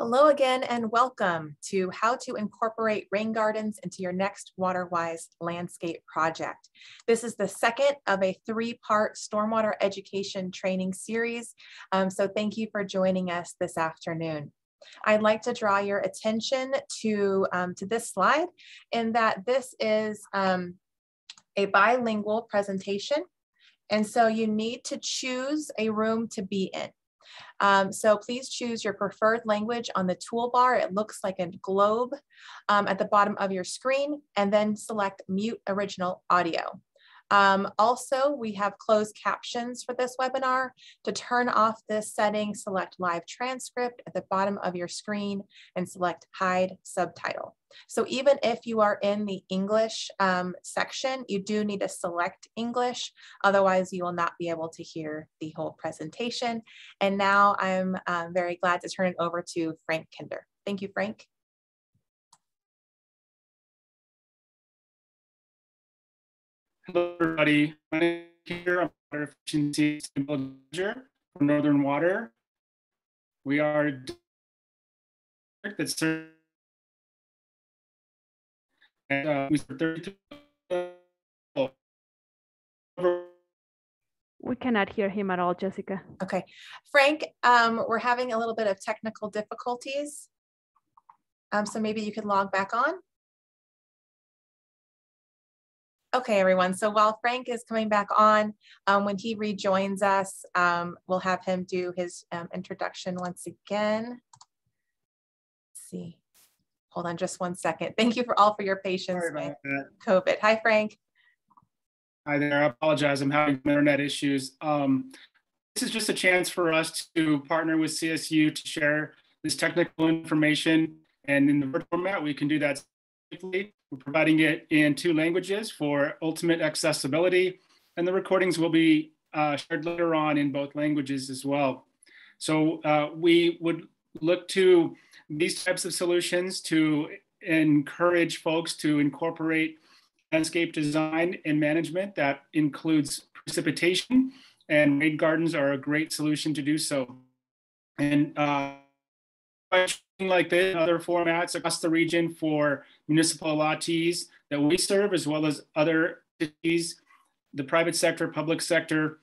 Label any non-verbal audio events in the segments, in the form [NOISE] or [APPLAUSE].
Hello again and welcome to how to incorporate rain gardens into your next WaterWise landscape project. This is the second of a three-part stormwater education training series. Um, so thank you for joining us this afternoon. I'd like to draw your attention to, um, to this slide in that this is um, a bilingual presentation. And so you need to choose a room to be in. Um, so please choose your preferred language on the toolbar. It looks like a globe um, at the bottom of your screen and then select mute original audio. Um, also, we have closed captions for this webinar. To turn off this setting, select live transcript at the bottom of your screen and select hide subtitle. So even if you are in the English um, section, you do need to select English, otherwise you will not be able to hear the whole presentation. And now I'm uh, very glad to turn it over to Frank Kinder. Thank you, Frank. Hello, everybody. My name is here. I'm Water Efficiency Manager for Northern Water. We are that serves and uh, we We cannot hear him at all, Jessica. Okay, Frank, um, we're having a little bit of technical difficulties. Um, so maybe you could log back on. Okay, everyone. So while Frank is coming back on, um, when he rejoins us, um, we'll have him do his um, introduction once again. Let's see. Hold on just one second. Thank you for all for your patience with COVID. Hi, Frank. Hi there. I apologize. I'm having internet issues. Um, this is just a chance for us to partner with CSU to share this technical information. And in the Word format, we can do that. We're providing it in two languages for ultimate accessibility, and the recordings will be uh, shared later on in both languages as well. So uh, we would look to these types of solutions to encourage folks to incorporate landscape design and management that includes precipitation, and rain gardens are a great solution to do so. And uh, like this, other formats across the region for municipal allottees that we serve, as well as other entities, the private sector, public sector,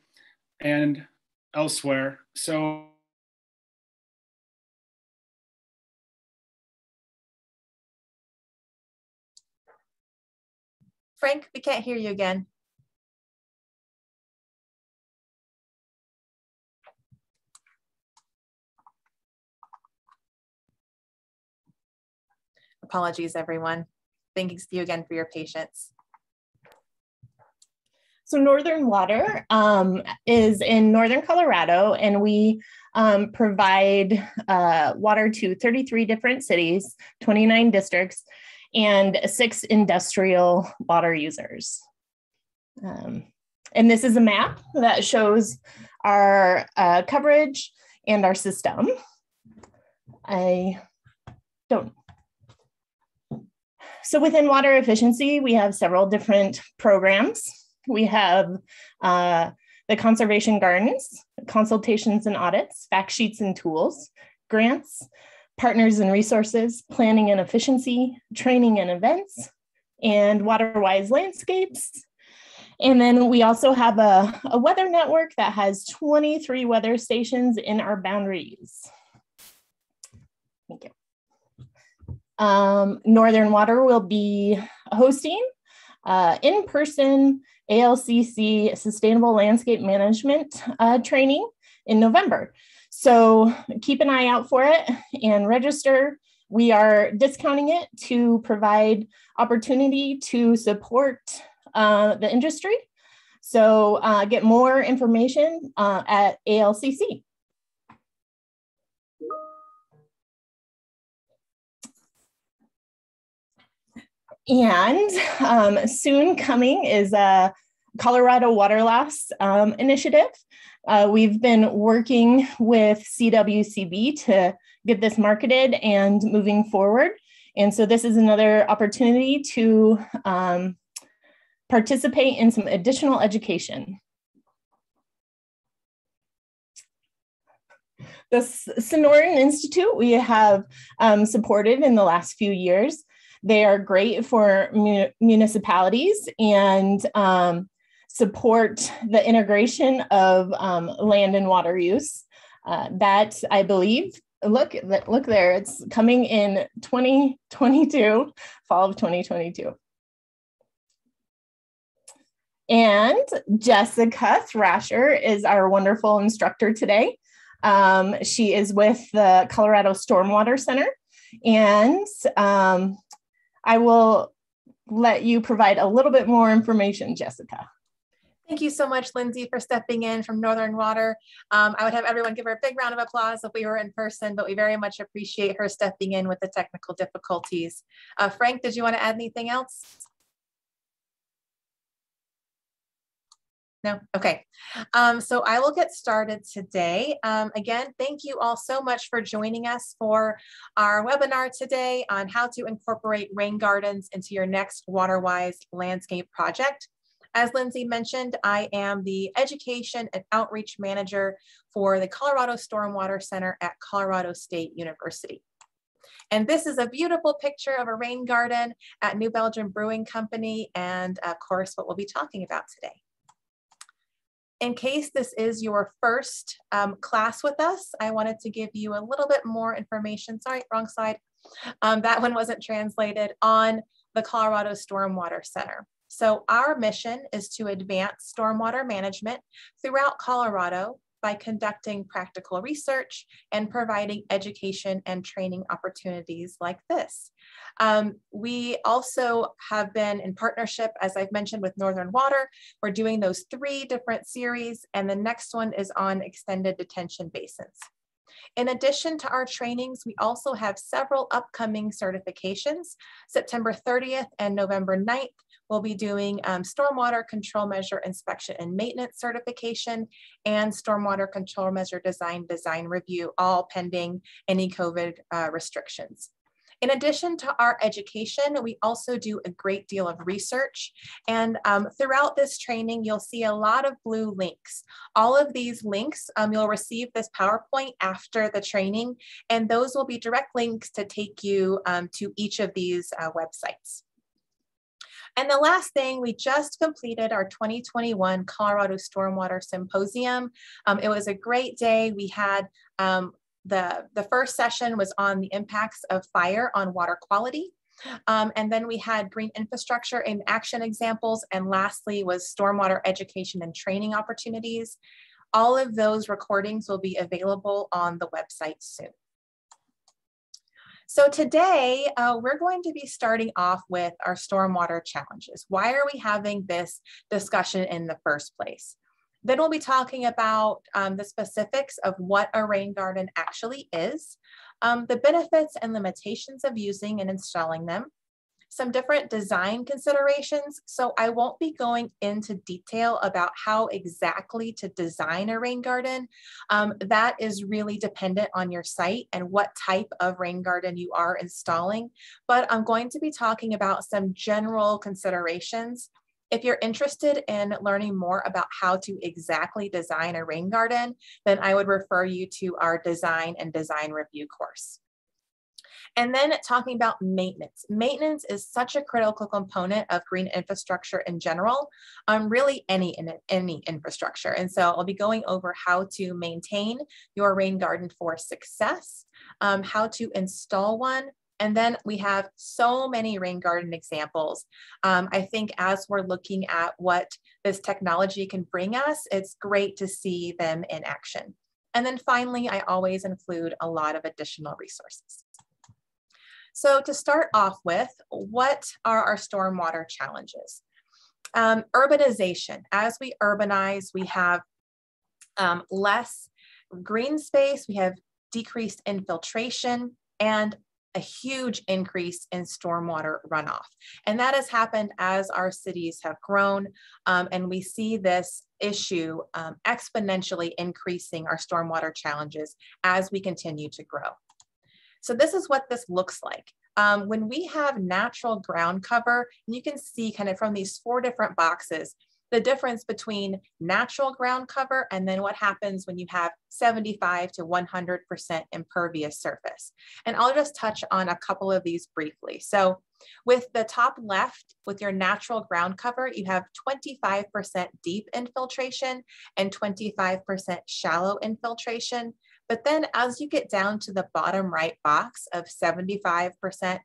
and elsewhere. So Frank, we can't hear you again. Apologies, everyone. Thank you again for your patience. So Northern Water um, is in Northern Colorado, and we um, provide uh, water to 33 different cities, 29 districts, and six industrial water users. Um, and this is a map that shows our uh, coverage and our system. I don't so within water efficiency, we have several different programs. We have uh, the conservation gardens, consultations and audits, fact sheets and tools, grants, partners and resources, planning and efficiency, training and events, and WaterWise landscapes. And then we also have a, a weather network that has 23 weather stations in our boundaries. Thank you. Um, Northern Water will be hosting uh, in-person ALCC Sustainable Landscape Management uh, training in November. So keep an eye out for it and register. We are discounting it to provide opportunity to support uh, the industry. So uh, get more information uh, at ALCC. And um, soon coming is a Colorado Water Loss um, Initiative. Uh, we've been working with CWCB to get this marketed and moving forward. And so this is another opportunity to um, participate in some additional education. the Sonoran Institute we have um, supported in the last few years. They are great for mu- municipalities and um, support the integration of um, land and water use. Uh, that I believe, look, look there, it's coming in 2022, fall of 2022. And Jessica Thrasher is our wonderful instructor today. Um, she is with the Colorado Stormwater Center. And um, I will let you provide a little bit more information, Jessica. Thank you so much, Lindsay, for stepping in from Northern Water. Um, I would have everyone give her a big round of applause if we were in person, but we very much appreciate her stepping in with the technical difficulties. Uh, Frank, did you want to add anything else? No? Okay. Um, so I will get started today. Um, again, thank you all so much for joining us for our webinar today on how to incorporate rain gardens into your next WaterWise landscape project. As Lindsay mentioned, I am the Education and Outreach Manager for the Colorado Stormwater Center at Colorado State University. And this is a beautiful picture of a rain garden at New Belgium Brewing Company and of course what we'll be talking about today. In case this is your first um, class with us, I wanted to give you a little bit more information. Sorry, wrong slide. Um, that one wasn't translated on the Colorado Stormwater Center. So our mission is to advance stormwater management throughout Colorado by conducting practical research and providing education and training opportunities like this. Um, we also have been in partnership, as I've mentioned, with Northern Water. We're doing those three different series, and the next one is on extended detention basins. In addition to our trainings, we also have several upcoming certifications. September 30th and November 9th, we'll be doing um, stormwater control measure inspection and maintenance certification and stormwater control measure design design review, all pending any COVID uh, restrictions. In addition to our education, we also do a great deal of research. And um, throughout this training, you'll see a lot of blue links. All of these links, um, you'll receive this PowerPoint after the training, and those will be direct links to take you um, to each of these uh, websites. And the last thing, we just completed our 2021 Colorado Stormwater Symposium. Um, it was a great day. We had um, the, the first session was on the impacts of fire on water quality. Um, and then we had green infrastructure in action examples. And lastly was stormwater education and training opportunities. All of those recordings will be available on the website soon. So today uh, we're going to be starting off with our stormwater challenges. Why are we having this discussion in the first place? Then we'll be talking about um, the specifics of what a rain garden actually is, um, the benefits and limitations of using and installing them, some different design considerations. So I won't be going into detail about how exactly to design a rain garden. Um, that is really dependent on your site and what type of rain garden you are installing. But I'm going to be talking about some general considerations if you're interested in learning more about how to exactly design a rain garden, then I would refer you to our design and design review course. And then talking about maintenance. Maintenance is such a critical component of green infrastructure in general, um, really any, any infrastructure. And so I'll be going over how to maintain your rain garden for success, um, how to install one, and then we have so many rain garden examples. Um, I think as we're looking at what this technology can bring us, it's great to see them in action. And then finally, I always include a lot of additional resources. So to start off with, what are our stormwater challenges? Um, urbanization. As we urbanize, we have um, less green space, we have decreased infiltration, and a huge increase in stormwater runoff. And that has happened as our cities have grown. Um, and we see this issue um, exponentially increasing our stormwater challenges as we continue to grow. So this is what this looks like. Um, when we have natural ground cover, and you can see kind of from these four different boxes, the difference between natural ground cover and then what happens when you have 75 to 100% impervious surface. And I'll just touch on a couple of these briefly. So with the top left, with your natural ground cover, you have 25% deep infiltration and 25% shallow infiltration. But then as you get down to the bottom right box of 75%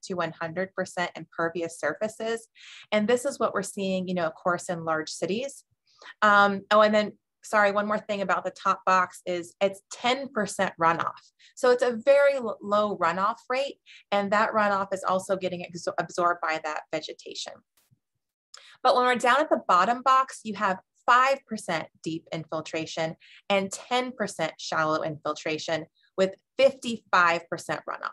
to 100% impervious surfaces, and this is what we're seeing, you know, of course, in large cities. Um, oh, and then sorry, one more thing about the top box is it's 10% runoff. So it's a very low runoff rate, and that runoff is also getting absorbed by that vegetation. But when we're down at the bottom box, you have 5% deep infiltration and 10% shallow infiltration with 55% runoff.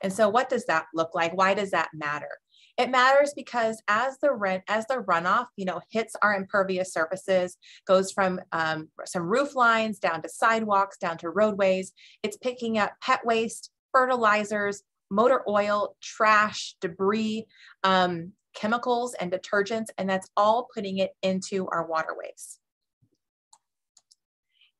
And so what does that look like? Why does that matter? It matters because as the rent, as the runoff, you know, hits our impervious surfaces, goes from um, some roof lines down to sidewalks, down to roadways, it's picking up pet waste, fertilizers, motor oil, trash, debris, um, chemicals and detergents, and that's all putting it into our waterways.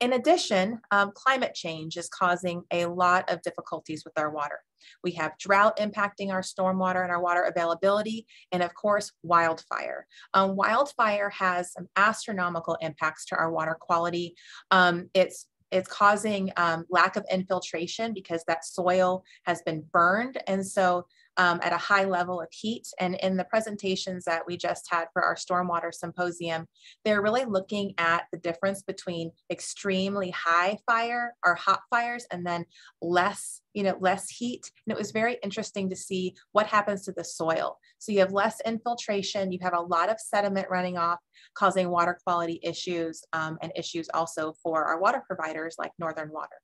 In addition, um, climate change is causing a lot of difficulties with our water. We have drought impacting our stormwater and our water availability, and of course, wildfire. Um, wildfire has some astronomical impacts to our water quality. Um, it's it's causing um, lack of infiltration because that soil has been burned. And so um, at a high level of heat. And in the presentations that we just had for our stormwater symposium, they're really looking at the difference between extremely high fire or hot fires and then less, you know, less heat. And it was very interesting to see what happens to the soil. So you have less infiltration, you have a lot of sediment running off, causing water quality issues um, and issues also for our water providers like Northern Water.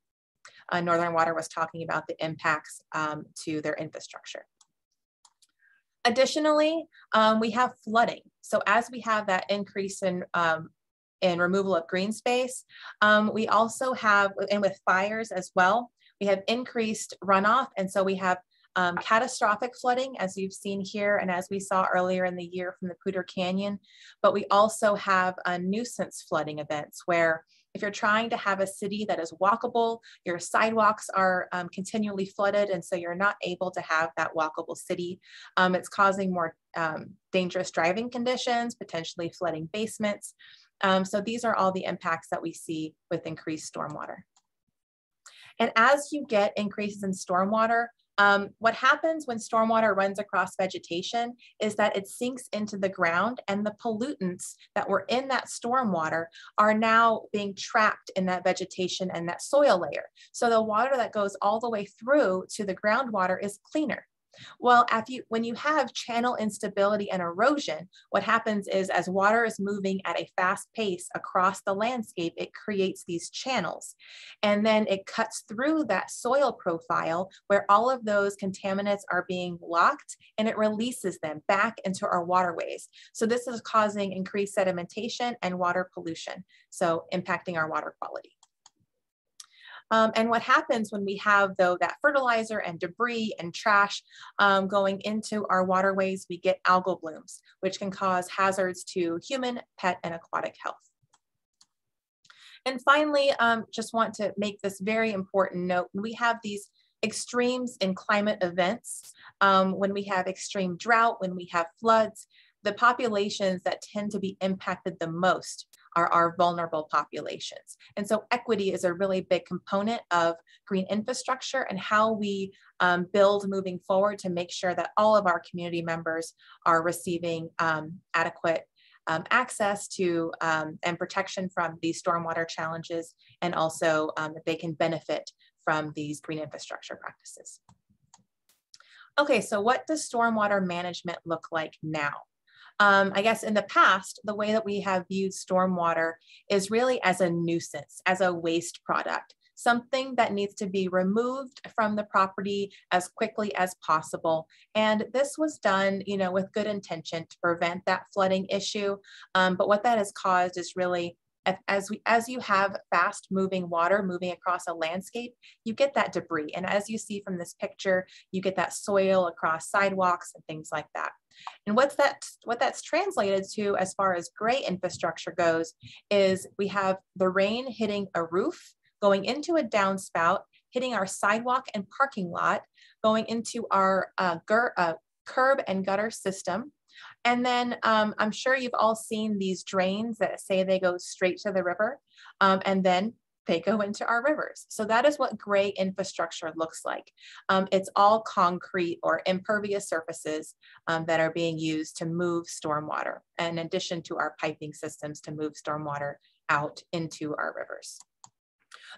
Uh, Northern Water was talking about the impacts um, to their infrastructure. Additionally, um, we have flooding. So as we have that increase in um, in removal of green space, um, we also have, and with fires as well, we have increased runoff. And so we have um, catastrophic flooding, as you've seen here, and as we saw earlier in the year from the Poudre Canyon. But we also have a nuisance flooding events where if you're trying to have a city that is walkable, your sidewalks are um, continually flooded, and so you're not able to have that walkable city. Um, it's causing more um, dangerous driving conditions, potentially flooding basements. Um, so these are all the impacts that we see with increased stormwater. And as you get increases in stormwater, um, what happens when stormwater runs across vegetation is that it sinks into the ground and the pollutants that were in that stormwater are now being trapped in that vegetation and that soil layer. So the water that goes all the way through to the groundwater is cleaner. Well, you, when you have channel instability and erosion, what happens is as water is moving at a fast pace across the landscape, it creates these channels. And then it cuts through that soil profile where all of those contaminants are being locked and it releases them back into our waterways. So this is causing increased sedimentation and water pollution, so impacting our water quality. Um, and what happens when we have though that fertilizer and debris and trash um, going into our waterways, we get algal blooms, which can cause hazards to human, pet, and aquatic health. And finally, um, just want to make this very important note. We have these extremes in climate events, um, when we have extreme drought, when we have floods, the populations that tend to be impacted the most are our vulnerable populations. And so equity is a really big component of green infrastructure and how we um, build moving forward to make sure that all of our community members are receiving um, adequate um, access to um, and protection from these stormwater challenges and also um, that they can benefit from these green infrastructure practices. Okay, so what does stormwater management look like now? Um, I guess in the past, the way that we have viewed stormwater is really as a nuisance, as a waste product, something that needs to be removed from the property as quickly as possible. And this was done, you know, with good intention to prevent that flooding issue. Um, but what that has caused is really as we as you have fast moving water moving across a landscape you get that debris and as you see from this picture you get that soil across sidewalks and things like that And what's that, what that's translated to as far as gray infrastructure goes is we have the rain hitting a roof, going into a downspout, hitting our sidewalk and parking lot, going into our uh, uh, curb and gutter system. And then um, I'm sure you've all seen these drains that say they go straight to the river. Um, and then they go into our rivers. So that is what gray infrastructure looks like. Um, it's all concrete or impervious surfaces um, that are being used to move stormwater, in addition to our piping systems to move stormwater out into our rivers.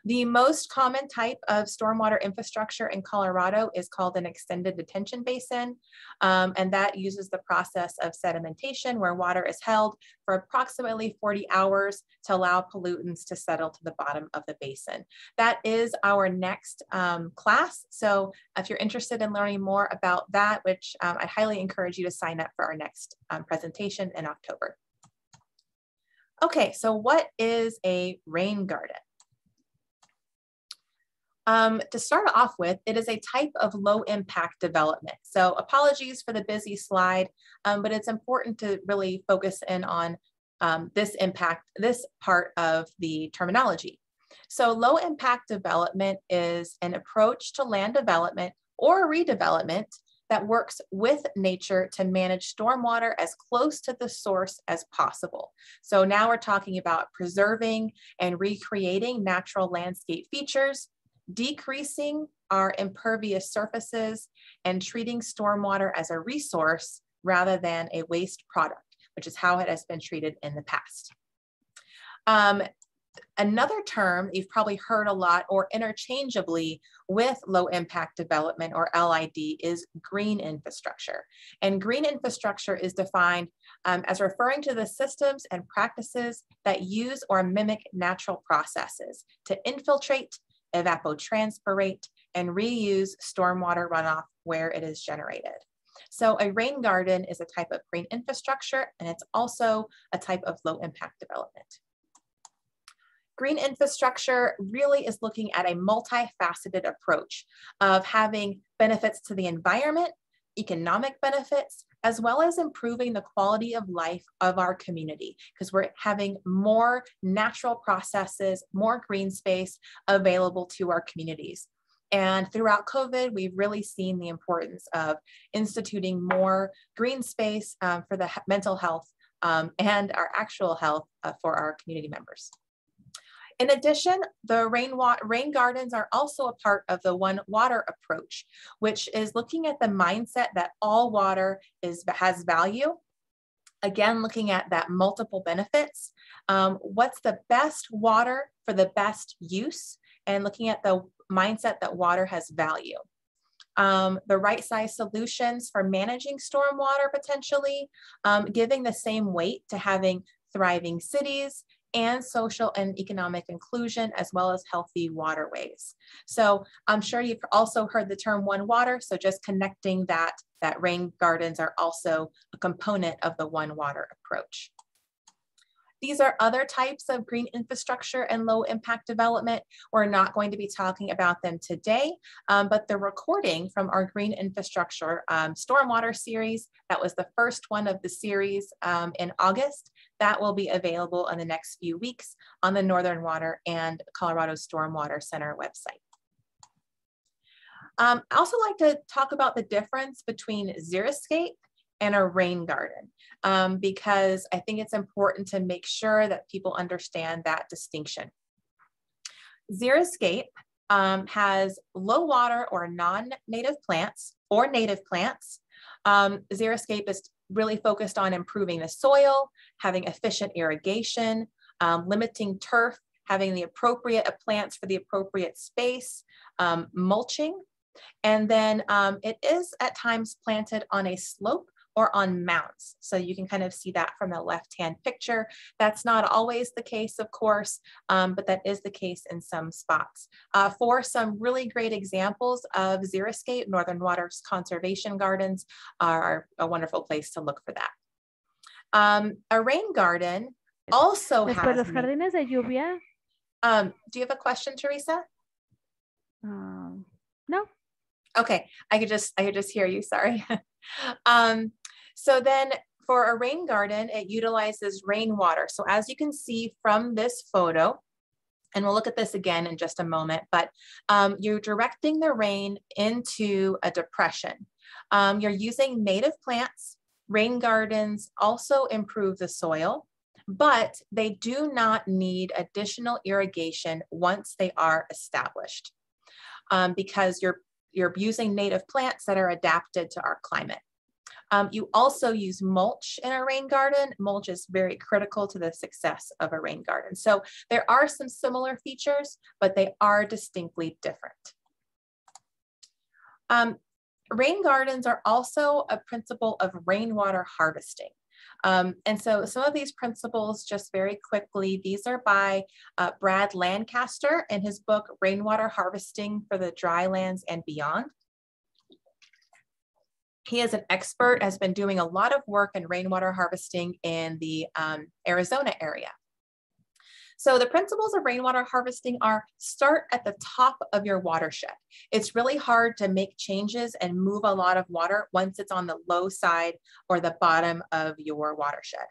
The most common type of stormwater infrastructure in Colorado is called an extended detention basin. Um, and that uses the process of sedimentation where water is held for approximately 40 hours to allow pollutants to settle to the bottom of the basin. That is our next um, class. So if you're interested in learning more about that, which um, I highly encourage you to sign up for our next um, presentation in October. Okay, so what is a rain garden? Um, to start off with, it is a type of low impact development. So apologies for the busy slide, um, but it's important to really focus in on um, this impact, this part of the terminology. So low impact development is an approach to land development or redevelopment that works with nature to manage stormwater as close to the source as possible. So now we're talking about preserving and recreating natural landscape features decreasing our impervious surfaces and treating stormwater as a resource rather than a waste product, which is how it has been treated in the past. Um, another term you've probably heard a lot or interchangeably with low impact development or LID is green infrastructure. And green infrastructure is defined um, as referring to the systems and practices that use or mimic natural processes to infiltrate, evapotranspirate, and reuse stormwater runoff where it is generated. So a rain garden is a type of green infrastructure, and it's also a type of low impact development. Green infrastructure really is looking at a multifaceted approach of having benefits to the environment, economic benefits, as well as improving the quality of life of our community because we're having more natural processes, more green space available to our communities. And throughout COVID, we've really seen the importance of instituting more green space um, for the mental health um, and our actual health uh, for our community members. In addition, the rain, rain gardens are also a part of the One Water approach, which is looking at the mindset that all water is, has value. Again, looking at that multiple benefits. Um, what's the best water for the best use? And looking at the mindset that water has value. Um, the right size solutions for managing stormwater potentially, um, giving the same weight to having thriving cities, and social and economic inclusion, as well as healthy waterways. So I'm sure you've also heard the term One Water, so just connecting that, that rain gardens are also a component of the One Water approach. These are other types of green infrastructure and low impact development. We're not going to be talking about them today, um, but the recording from our green infrastructure um, stormwater series, that was the first one of the series um, in August, that will be available in the next few weeks on the Northern Water and Colorado Stormwater Center website. Um, I also like to talk about the difference between xeriscape and a rain garden um, because I think it's important to make sure that people understand that distinction. Xeriscape um, has low water or non-native plants or native plants. Um, Xeriscape is really focused on improving the soil, having efficient irrigation, um, limiting turf, having the appropriate plants for the appropriate space, um, mulching. And then um, it is at times planted on a slope or on mounts. So you can kind of see that from the left-hand picture. That's not always the case, of course, um, but that is the case in some spots. Uh, for some really great examples of xeriscape, Northern Waters Conservation Gardens are a wonderful place to look for that. Um, a rain garden also has... los jardines de lluvia. Um, do you have a question, Teresa? Um, no. Okay, I could just I could just hear you. Sorry. [LAUGHS] um, So then for a rain garden, it utilizes rainwater. So as you can see from this photo, and we'll look at this again in just a moment, but um, you're directing the rain into a depression. Um, you're using native plants. Rain gardens also improve the soil, but they do not need additional irrigation once they are established um, because you're, you're using native plants that are adapted to our climate. Um, you also use mulch in a rain garden. Mulch is very critical to the success of a rain garden. So there are some similar features, but they are distinctly different. Um, rain gardens are also a principle of rainwater harvesting. Um, and so some of these principles, just very quickly, these are by uh, Brad Lancaster in his book, Rainwater Harvesting for the Drylands and Beyond. He is an expert, has been doing a lot of work in rainwater harvesting in the um, Arizona area. So the principles of rainwater harvesting are start at the top of your watershed. It's really hard to make changes and move a lot of water once it's on the low side or the bottom of your watershed.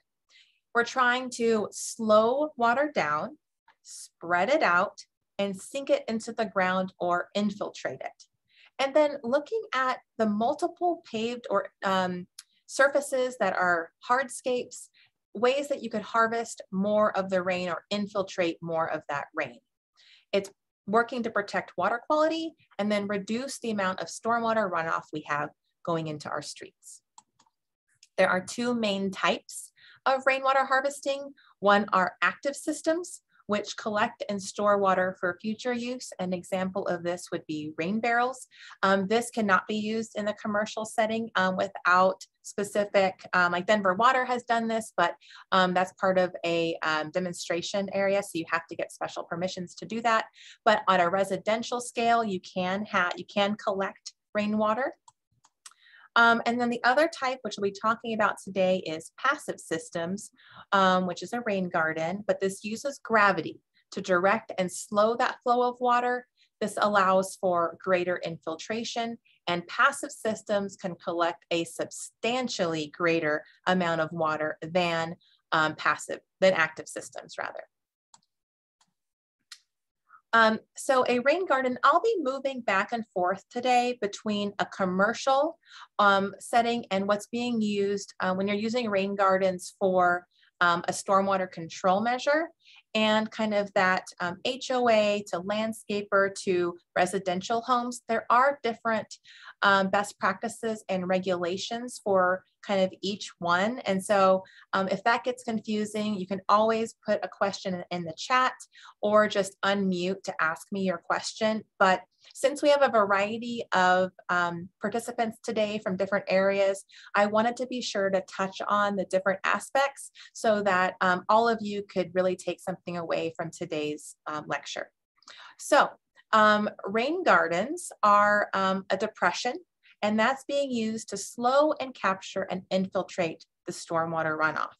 We're trying to slow water down, spread it out, and sink it into the ground or infiltrate it. And then looking at the multiple paved or um, surfaces that are hardscapes, ways that you could harvest more of the rain or infiltrate more of that rain. It's working to protect water quality and then reduce the amount of stormwater runoff we have going into our streets. There are two main types of rainwater harvesting. One are active systems, which collect and store water for future use. An example of this would be rain barrels. Um, this cannot be used in the commercial setting um, without specific, um, like Denver Water has done this, but um, that's part of a um, demonstration area. So you have to get special permissions to do that. But on a residential scale, you can have, you can collect rainwater. Um, and then the other type, which we'll be talking about today, is passive systems, um, which is a rain garden, but this uses gravity to direct and slow that flow of water. This allows for greater infiltration and passive systems can collect a substantially greater amount of water than um, passive, than active systems rather. Um, so a rain garden, I'll be moving back and forth today between a commercial um, setting and what's being used uh, when you're using rain gardens for um, a stormwater control measure and kind of that um, HOA to landscaper to residential homes. There are different um, best practices and regulations for kind of each one. And so um, if that gets confusing, you can always put a question in the chat or just unmute to ask me your question. But since we have a variety of um, participants today from different areas, I wanted to be sure to touch on the different aspects so that um, all of you could really take something away from today's um, lecture. So um, rain gardens are um, a depression and that's being used to slow and capture and infiltrate the stormwater runoff.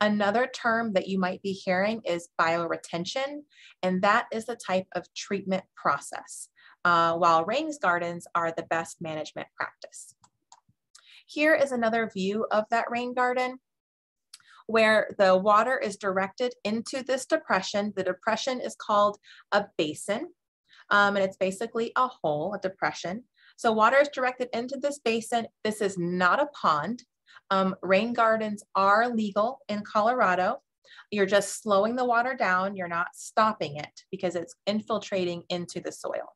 Another term that you might be hearing is bioretention, and that is the type of treatment process, uh, while rains gardens are the best management practice. Here is another view of that rain garden where the water is directed into this depression. The depression is called a basin, um, and it's basically a hole, a depression. So water is directed into this basin. This is not a pond. Um, rain gardens are legal in Colorado. You're just slowing the water down. You're not stopping it because it's infiltrating into the soil.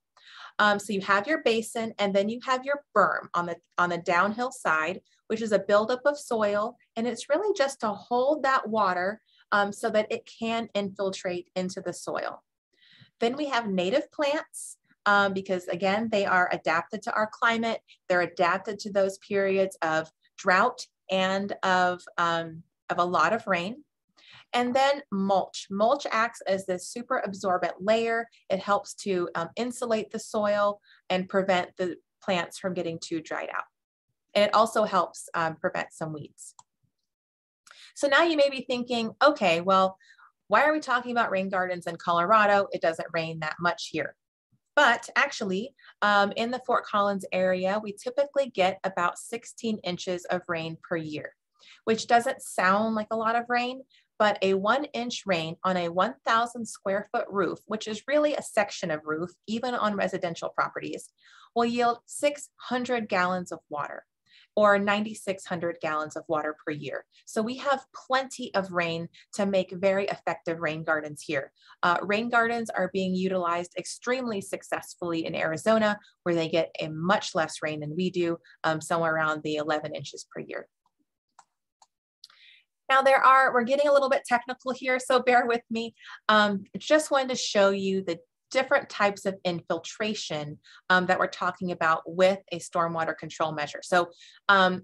Um, so you have your basin and then you have your berm on the, on the downhill side, which is a buildup of soil. And it's really just to hold that water um, so that it can infiltrate into the soil. Then we have native plants um, because again, they are adapted to our climate. They're adapted to those periods of drought and of, um, of a lot of rain. And then mulch. Mulch acts as this super absorbent layer. It helps to um, insulate the soil and prevent the plants from getting too dried out. And it also helps um, prevent some weeds. So now you may be thinking, okay, well, why are we talking about rain gardens in Colorado? It doesn't rain that much here. But actually, um, in the Fort Collins area, we typically get about 16 inches of rain per year. which doesn't sound like a lot of rain, but a one inch rain on a 1,000 square foot roof, which is really a section of roof, even on residential properties, will yield 600 gallons of water or 9,600 gallons of water per year. So we have plenty of rain to make very effective rain gardens here. Uh, rain gardens are being utilized extremely successfully in Arizona, where they get a much less rain than we do, um, somewhere around the 11 inches per year. Now there are, we're getting a little bit technical here, so bear with me. Um, just wanted to show you the different types of infiltration um, that we're talking about with a stormwater control measure. So um,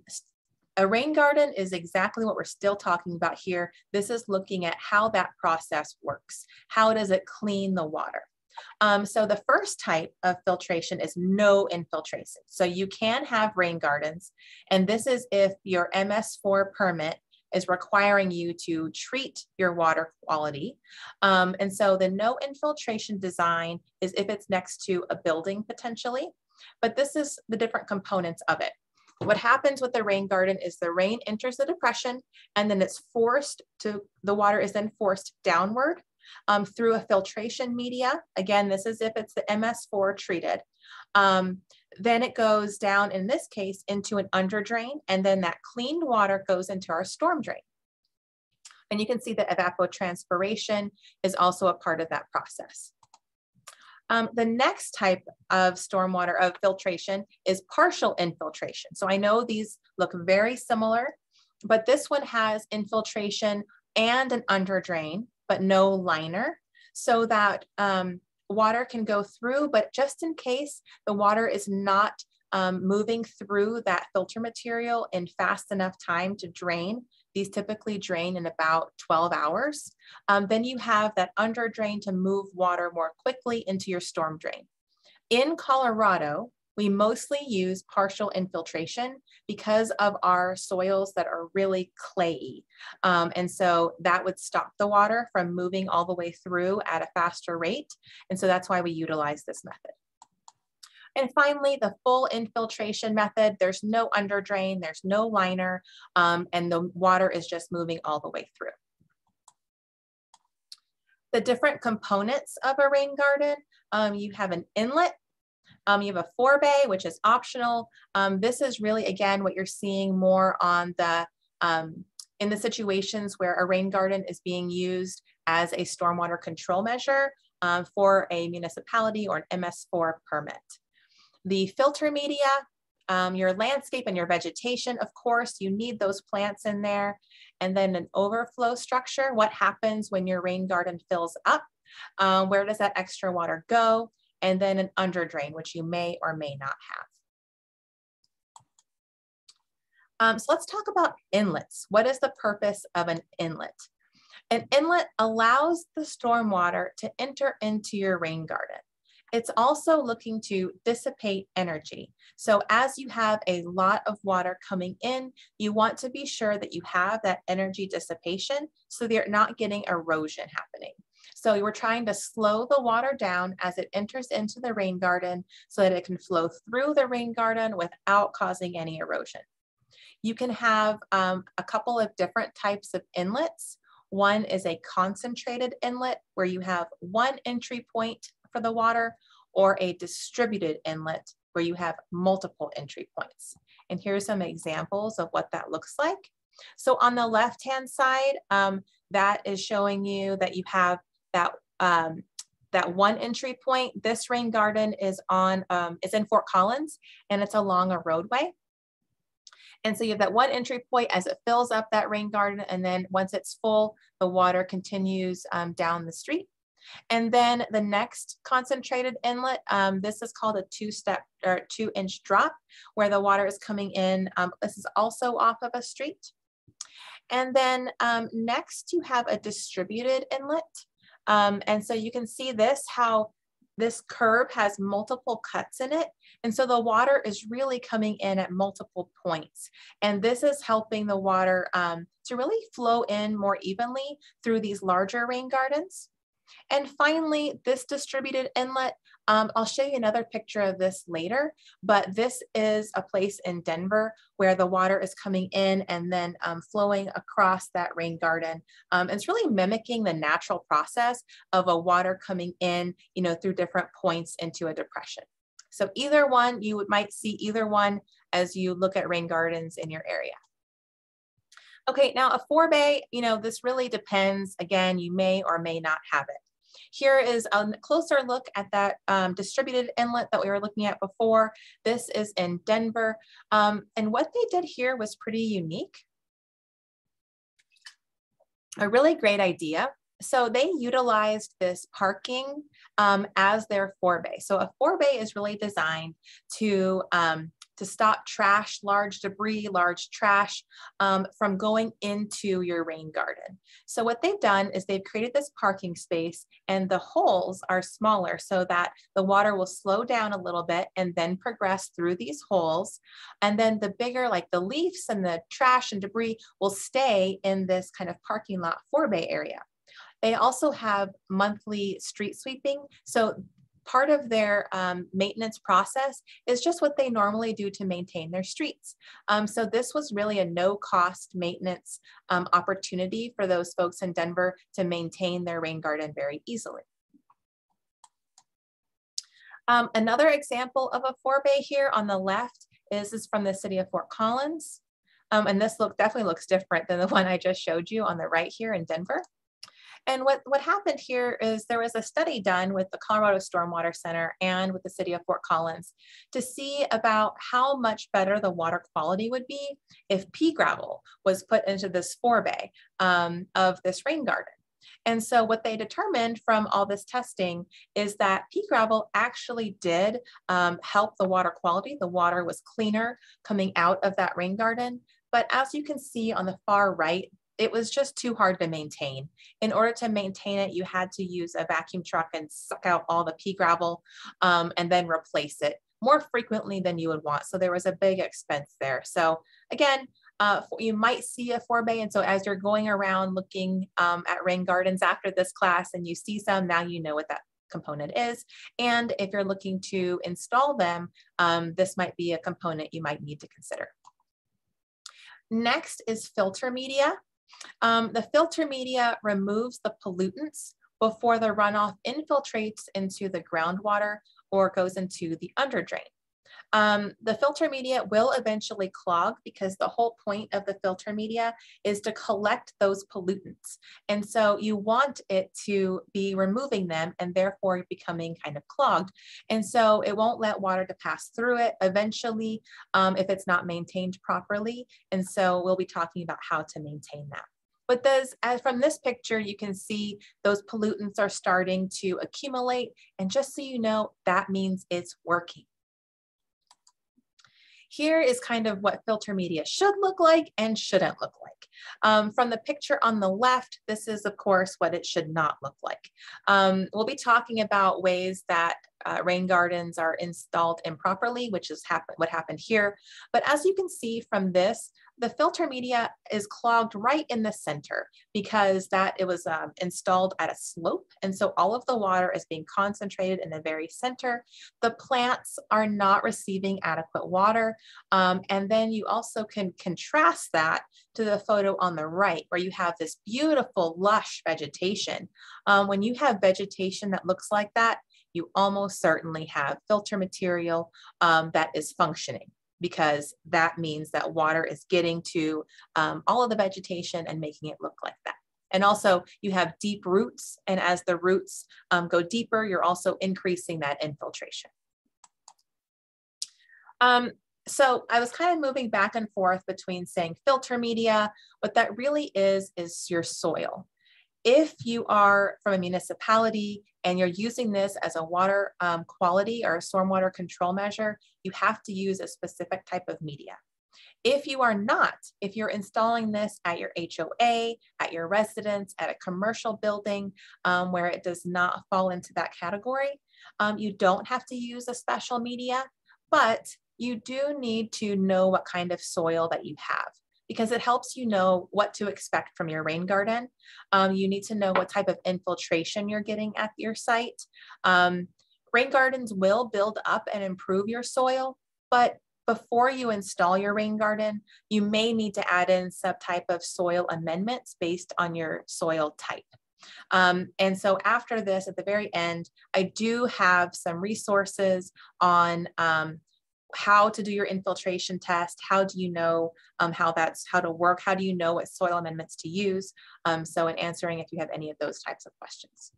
a rain garden is exactly what we're still talking about here. This is looking at how that process works. How does it clean the water? Um, so the first type of filtration is no infiltration. So you can have rain gardens, and this is if your MS4 permit is requiring you to treat your water quality. Um, and so the no infiltration design is if it's next to a building potentially, but this is the different components of it. What happens with the rain garden is the rain enters the depression and then it's forced to, the water is then forced downward um, through a filtration media. Again, this is if it's the MS4 treated. Um, then it goes down, in this case, into an under drain, and then that cleaned water goes into our storm drain. And you can see that evapotranspiration is also a part of that process. Um, the next type of stormwater of filtration is partial infiltration. So I know these look very similar, but this one has infiltration and an under drain, but no liner, so that um, water can go through, but just in case the water is not um, moving through that filter material in fast enough time to drain, these typically drain in about 12 hours, um, then you have that under drain to move water more quickly into your storm drain. In Colorado, we mostly use partial infiltration because of our soils that are really clayey. Um, and so that would stop the water from moving all the way through at a faster rate. And so that's why we utilize this method. And finally, the full infiltration method, there's no under drain, there's no liner, um, and the water is just moving all the way through. The different components of a rain garden, um, you have an inlet um, you have a forebay, which is optional. Um, this is really, again, what you're seeing more on the, um, in the situations where a rain garden is being used as a stormwater control measure um, for a municipality or an MS4 permit. The filter media, um, your landscape and your vegetation, of course, you need those plants in there. And then an overflow structure, what happens when your rain garden fills up? Um, where does that extra water go? And then an under drain, which you may or may not have. Um, so let's talk about inlets. What is the purpose of an inlet? An inlet allows the stormwater to enter into your rain garden. It's also looking to dissipate energy. So as you have a lot of water coming in, you want to be sure that you have that energy dissipation so they're not getting erosion happening. So we're trying to slow the water down as it enters into the rain garden so that it can flow through the rain garden without causing any erosion. You can have um, a couple of different types of inlets. One is a concentrated inlet where you have one entry point for the water or a distributed inlet where you have multiple entry points. And here's some examples of what that looks like. So on the left-hand side, um, that is showing you that you have that um, that one entry point. This rain garden is on um, is in Fort Collins and it's along a roadway. And so you have that one entry point as it fills up that rain garden. And then once it's full, the water continues um, down the street. And then the next concentrated inlet, um, this is called a two-step or two-inch drop where the water is coming in. Um, this is also off of a street. And then um, next you have a distributed inlet. Um, and so you can see this, how this curb has multiple cuts in it. And so the water is really coming in at multiple points. And this is helping the water um, to really flow in more evenly through these larger rain gardens. And finally, this distributed inlet, um, I'll show you another picture of this later, but this is a place in Denver where the water is coming in and then um, flowing across that rain garden. Um, it's really mimicking the natural process of a water coming in, you know, through different points into a depression. So either one, you might see either one as you look at rain gardens in your area. Okay, now a forebay, you know, this really depends. Again, you may or may not have it. Here is a closer look at that um, distributed inlet that we were looking at before. This is in Denver. Um, and what they did here was pretty unique. A really great idea. So they utilized this parking um, as their forebay. So a forebay is really designed to um, to stop trash, large debris, large trash um, from going into your rain garden. So what they've done is they've created this parking space and the holes are smaller so that the water will slow down a little bit and then progress through these holes. And then the bigger, like the leaves and the trash and debris will stay in this kind of parking lot forebay area. They also have monthly street sweeping. So part of their um, maintenance process is just what they normally do to maintain their streets. Um, so this was really a no cost maintenance um, opportunity for those folks in Denver to maintain their rain garden very easily. Um, another example of a forebay here on the left is, is from the city of Fort Collins. Um, and this look definitely looks different than the [LAUGHS] one I just showed you on the right here in Denver. And what, what happened here is there was a study done with the Colorado Stormwater Center and with the city of Fort Collins to see about how much better the water quality would be if pea gravel was put into this forebay um, of this rain garden. And so what they determined from all this testing is that pea gravel actually did um, help the water quality. The water was cleaner coming out of that rain garden. But as you can see on the far right, it was just too hard to maintain. In order to maintain it, you had to use a vacuum truck and suck out all the pea gravel um, and then replace it more frequently than you would want. So there was a big expense there. So again, uh, you might see a forebay. And so as you're going around looking um, at rain gardens after this class and you see some, now you know what that component is. And if you're looking to install them, um, this might be a component you might need to consider. Next is filter media. Um, the filter media removes the pollutants before the runoff infiltrates into the groundwater or goes into the underdrain. Um, the filter media will eventually clog because the whole point of the filter media is to collect those pollutants. And so you want it to be removing them and therefore becoming kind of clogged. And so it won't let water to pass through it eventually um, if it's not maintained properly. And so we'll be talking about how to maintain that. But those, as from this picture, you can see those pollutants are starting to accumulate. And just so you know, that means it's working. Here is kind of what filter media should look like and shouldn't look like. Um, from the picture on the left, this is of course what it should not look like. Um, we'll be talking about ways that uh, rain gardens are installed improperly, which is happen what happened here. But as you can see from this, the filter media is clogged right in the center because that it was um, installed at a slope. And so all of the water is being concentrated in the very center. The plants are not receiving adequate water. Um, and then you also can contrast that to the photo on the right where you have this beautiful lush vegetation. Um, when you have vegetation that looks like that, you almost certainly have filter material um, that is functioning because that means that water is getting to um, all of the vegetation and making it look like that. And also you have deep roots and as the roots um, go deeper, you're also increasing that infiltration. Um, so I was kind of moving back and forth between saying filter media. What that really is, is your soil. If you are from a municipality and you're using this as a water um, quality or a stormwater control measure, you have to use a specific type of media. If you are not, if you're installing this at your HOA, at your residence, at a commercial building um, where it does not fall into that category, um, you don't have to use a special media, but you do need to know what kind of soil that you have because it helps you know what to expect from your rain garden. Um, you need to know what type of infiltration you're getting at your site. Um, rain gardens will build up and improve your soil, but before you install your rain garden, you may need to add in some type of soil amendments based on your soil type. Um, and so after this, at the very end, I do have some resources on um, how to do your infiltration test. How do you know um, how that's how to work? How do you know what soil amendments to use? Um, so in answering if you have any of those types of questions.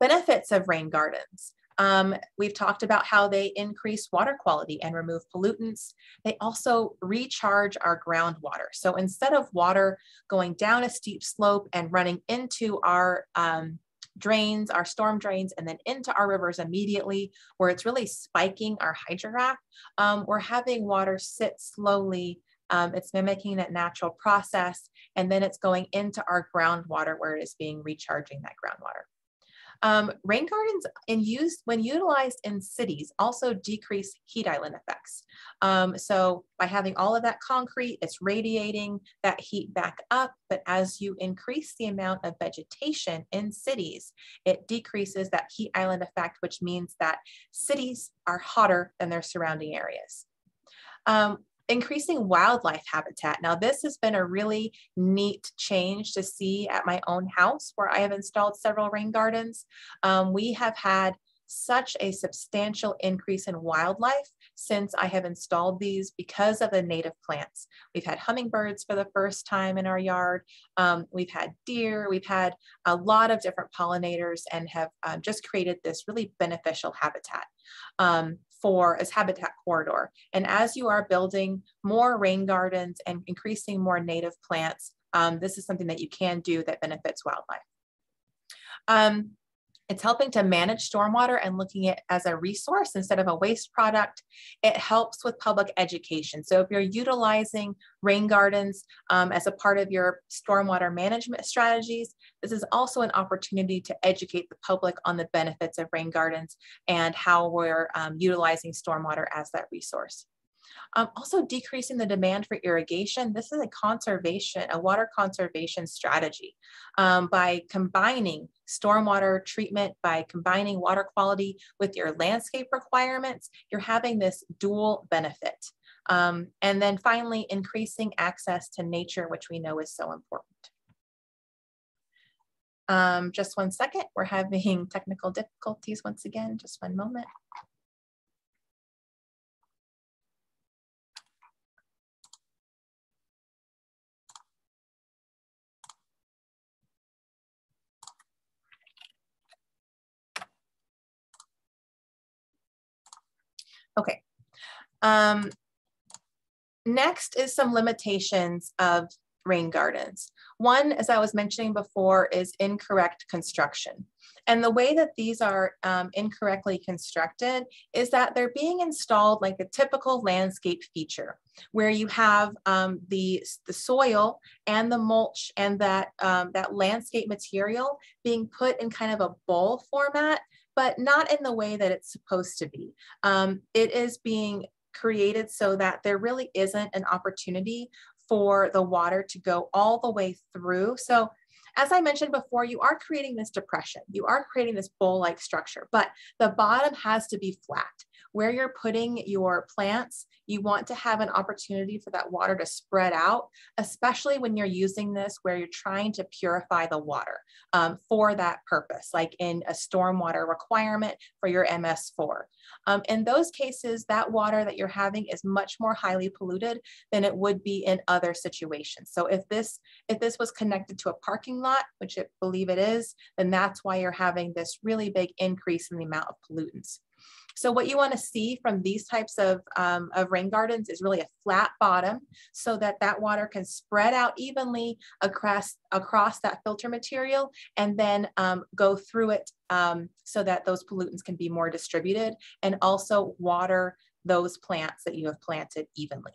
Benefits of rain gardens. Um, we've talked about how they increase water quality and remove pollutants. They also recharge our groundwater. So instead of water going down a steep slope and running into our um, drains, our storm drains, and then into our rivers immediately, where it's really spiking our hydrograph, um, we're having water sit slowly um, it's mimicking that natural process, and then it's going into our groundwater where it is being recharging that groundwater. Um, rain gardens in use when utilized in cities also decrease heat island effects. Um, so by having all of that concrete, it's radiating that heat back up, but as you increase the amount of vegetation in cities, it decreases that heat island effect, which means that cities are hotter than their surrounding areas. Um, increasing wildlife habitat. Now, this has been a really neat change to see at my own house where I have installed several rain gardens. Um, we have had such a substantial increase in wildlife since I have installed these because of the native plants. We've had hummingbirds for the first time in our yard. Um, we've had deer. We've had a lot of different pollinators and have um, just created this really beneficial habitat. Um, for as habitat corridor. And as you are building more rain gardens and increasing more native plants, um, this is something that you can do that benefits wildlife. Um, it's helping to manage stormwater and looking at as a resource instead of a waste product. It helps with public education. So if you're utilizing rain gardens um, as a part of your stormwater management strategies, this is also an opportunity to educate the public on the benefits of rain gardens and how we're um, utilizing stormwater as that resource. Um, also decreasing the demand for irrigation. This is a conservation, a water conservation strategy um, by combining stormwater treatment, by combining water quality with your landscape requirements, you're having this dual benefit. Um, and then finally, increasing access to nature, which we know is so important. Um, just one second, we're having [LAUGHS] technical difficulties once again, just one moment. Okay. Um, next is some limitations of rain gardens. One, as I was mentioning before, is incorrect construction. And the way that these are um, incorrectly constructed is that they're being installed like a typical landscape feature, where you have um, the, the soil and the mulch and that, um, that landscape material being put in kind of a bowl format but not in the way that it's supposed to be. Um, it is being created so that there really isn't an opportunity for the water to go all the way through. So as I mentioned before, you are creating this depression. You are creating this bowl-like structure, but the bottom has to be flat. Where you're putting your plants, you want to have an opportunity for that water to spread out, especially when you're using this where you're trying to purify the water um, for that purpose, like in a stormwater requirement for your MS4. Um, in those cases, that water that you're having is much more highly polluted than it would be in other situations. So if this, if this was connected to a parking lot, which I believe it is, then that's why you're having this really big increase in the amount of pollutants. So what you want to see from these types of, um, of rain gardens is really a flat bottom so that that water can spread out evenly across, across that filter material and then um, go through it um, so that those pollutants can be more distributed and also water those plants that you have planted evenly.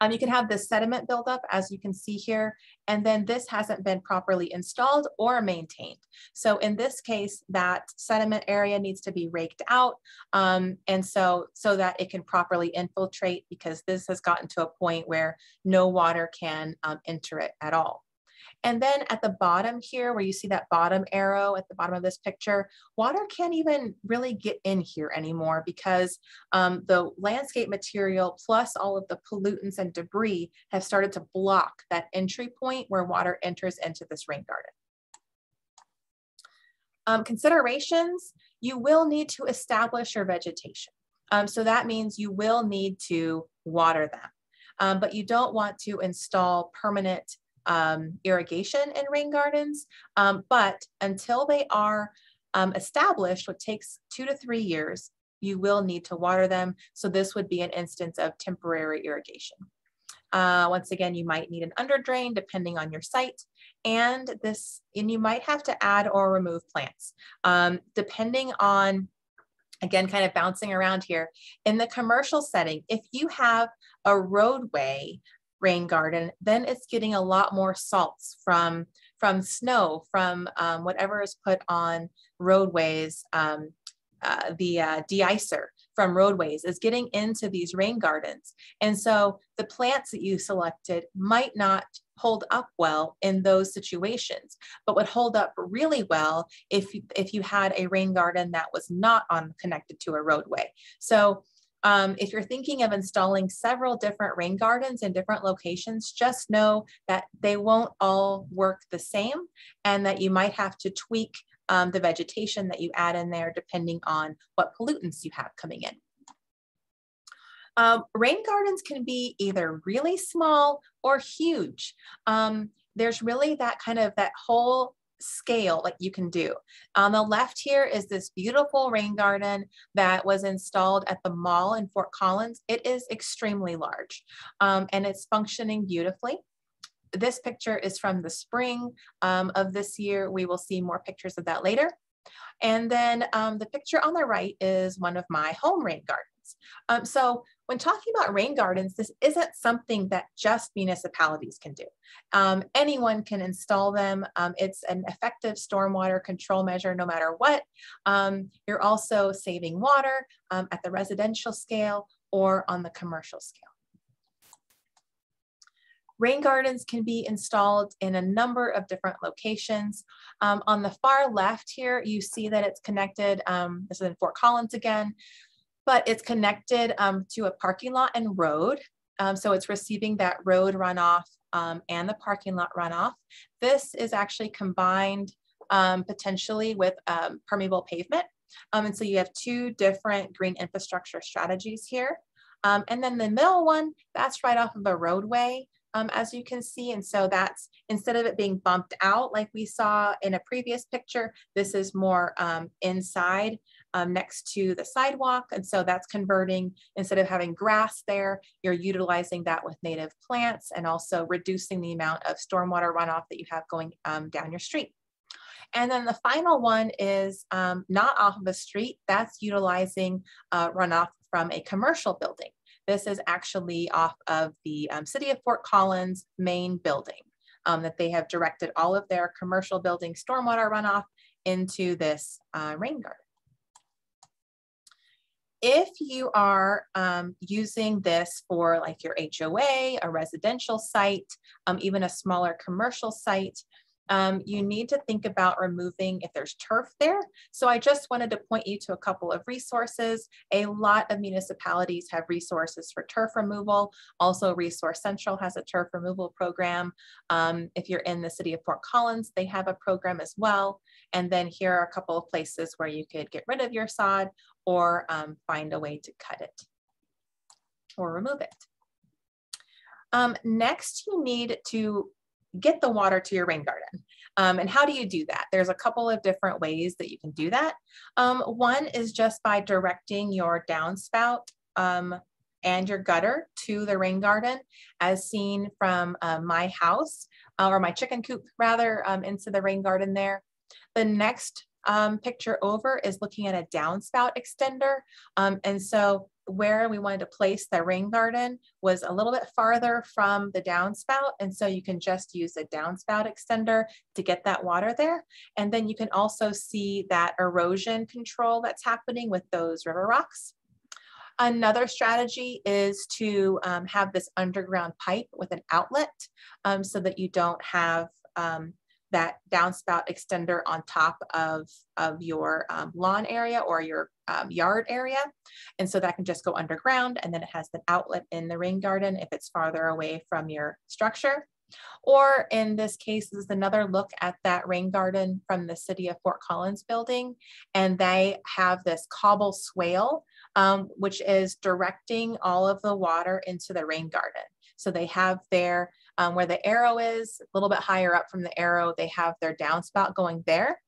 Um, you can have this sediment buildup as you can see here, and then this hasn't been properly installed or maintained. So in this case, that sediment area needs to be raked out um, and so, so that it can properly infiltrate because this has gotten to a point where no water can um, enter it at all. And then at the bottom here, where you see that bottom arrow at the bottom of this picture, water can't even really get in here anymore because um, the landscape material plus all of the pollutants and debris have started to block that entry point where water enters into this rain garden. Um, considerations, you will need to establish your vegetation. Um, so that means you will need to water them, um, but you don't want to install permanent um, irrigation in rain gardens. Um, but until they are um, established, what takes two to three years, you will need to water them. So this would be an instance of temporary irrigation. Uh, once again, you might need an under drain depending on your site. And this, and you might have to add or remove plants. Um, depending on, again, kind of bouncing around here, in the commercial setting, if you have a roadway rain garden, then it's getting a lot more salts from, from snow, from um, whatever is put on roadways, um, uh, the uh, de-icer from roadways is getting into these rain gardens. And so the plants that you selected might not hold up well in those situations, but would hold up really well if, if you had a rain garden that was not on connected to a roadway. So um, if you're thinking of installing several different rain gardens in different locations, just know that they won't all work the same and that you might have to tweak um, the vegetation that you add in there depending on what pollutants you have coming in. Um, rain gardens can be either really small or huge. Um, there's really that kind of that whole scale like you can do. On the left here is this beautiful rain garden that was installed at the mall in Fort Collins. It is extremely large um, and it's functioning beautifully. This picture is from the spring um, of this year. We will see more pictures of that later. And then um, the picture on the right is one of my home rain gardens. Um, so when talking about rain gardens, this isn't something that just municipalities can do. Um, anyone can install them. Um, it's an effective stormwater control measure no matter what. Um, you're also saving water um, at the residential scale or on the commercial scale. Rain gardens can be installed in a number of different locations. Um, on the far left here, you see that it's connected, um, this is in Fort Collins again, but it's connected um, to a parking lot and road. Um, so it's receiving that road runoff um, and the parking lot runoff. This is actually combined um, potentially with um, permeable pavement. Um, and so you have two different green infrastructure strategies here. and then the middle one, that's right off of a roadway um, as you can see. And so that's, instead of it being bumped out like we saw in a previous picture, this is more um, inside um, next to the sidewalk. And so that's converting, instead of having grass there, you're utilizing that with native plants and also reducing the amount of stormwater runoff that you have going um, down your street. And then the final one is um, not off of a street, that's utilizing uh, runoff from a commercial building. This is actually off of the um, City of Fort Collins main building um, that they have directed all of their commercial building stormwater runoff into this uh, rain garden. If you are um, using this for like your HOA, a residential site, um, even a smaller commercial site, um, you need to think about removing if there's turf there. So I just wanted to point you to a couple of resources. A lot of municipalities have resources for turf removal. Also Resource Central has a turf removal program. Um, if you're in the city of Fort Collins, they have a program as well. And then here are a couple of places where you could get rid of your sod or um, find a way to cut it or remove it. Um, next, you need to get the water to your rain garden. Um, and how do you do that? There's a couple of different ways that you can do that. Um, one is just by directing your downspout um, and your gutter to the rain garden as seen from uh, my house uh, or my chicken coop rather um, into the rain garden there. The next um, picture over is looking at a downspout extender. Um, and so where we wanted to place the rain garden was a little bit farther from the downspout. And so you can just use a downspout extender to get that water there. And then you can also see that erosion control that's happening with those river rocks. Another strategy is to um, have this underground pipe with an outlet um, so that you don't have um, that downspout extender on top of, of your um, lawn area or your um, yard area. And so that can just go underground and then it has an outlet in the rain garden if it's farther away from your structure. Or in this case, this is another look at that rain garden from the city of Fort Collins building. And they have this cobble swale, um, which is directing all of the water into the rain garden. So they have their um, where the arrow is, a little bit higher up from the arrow, they have their downspout going there.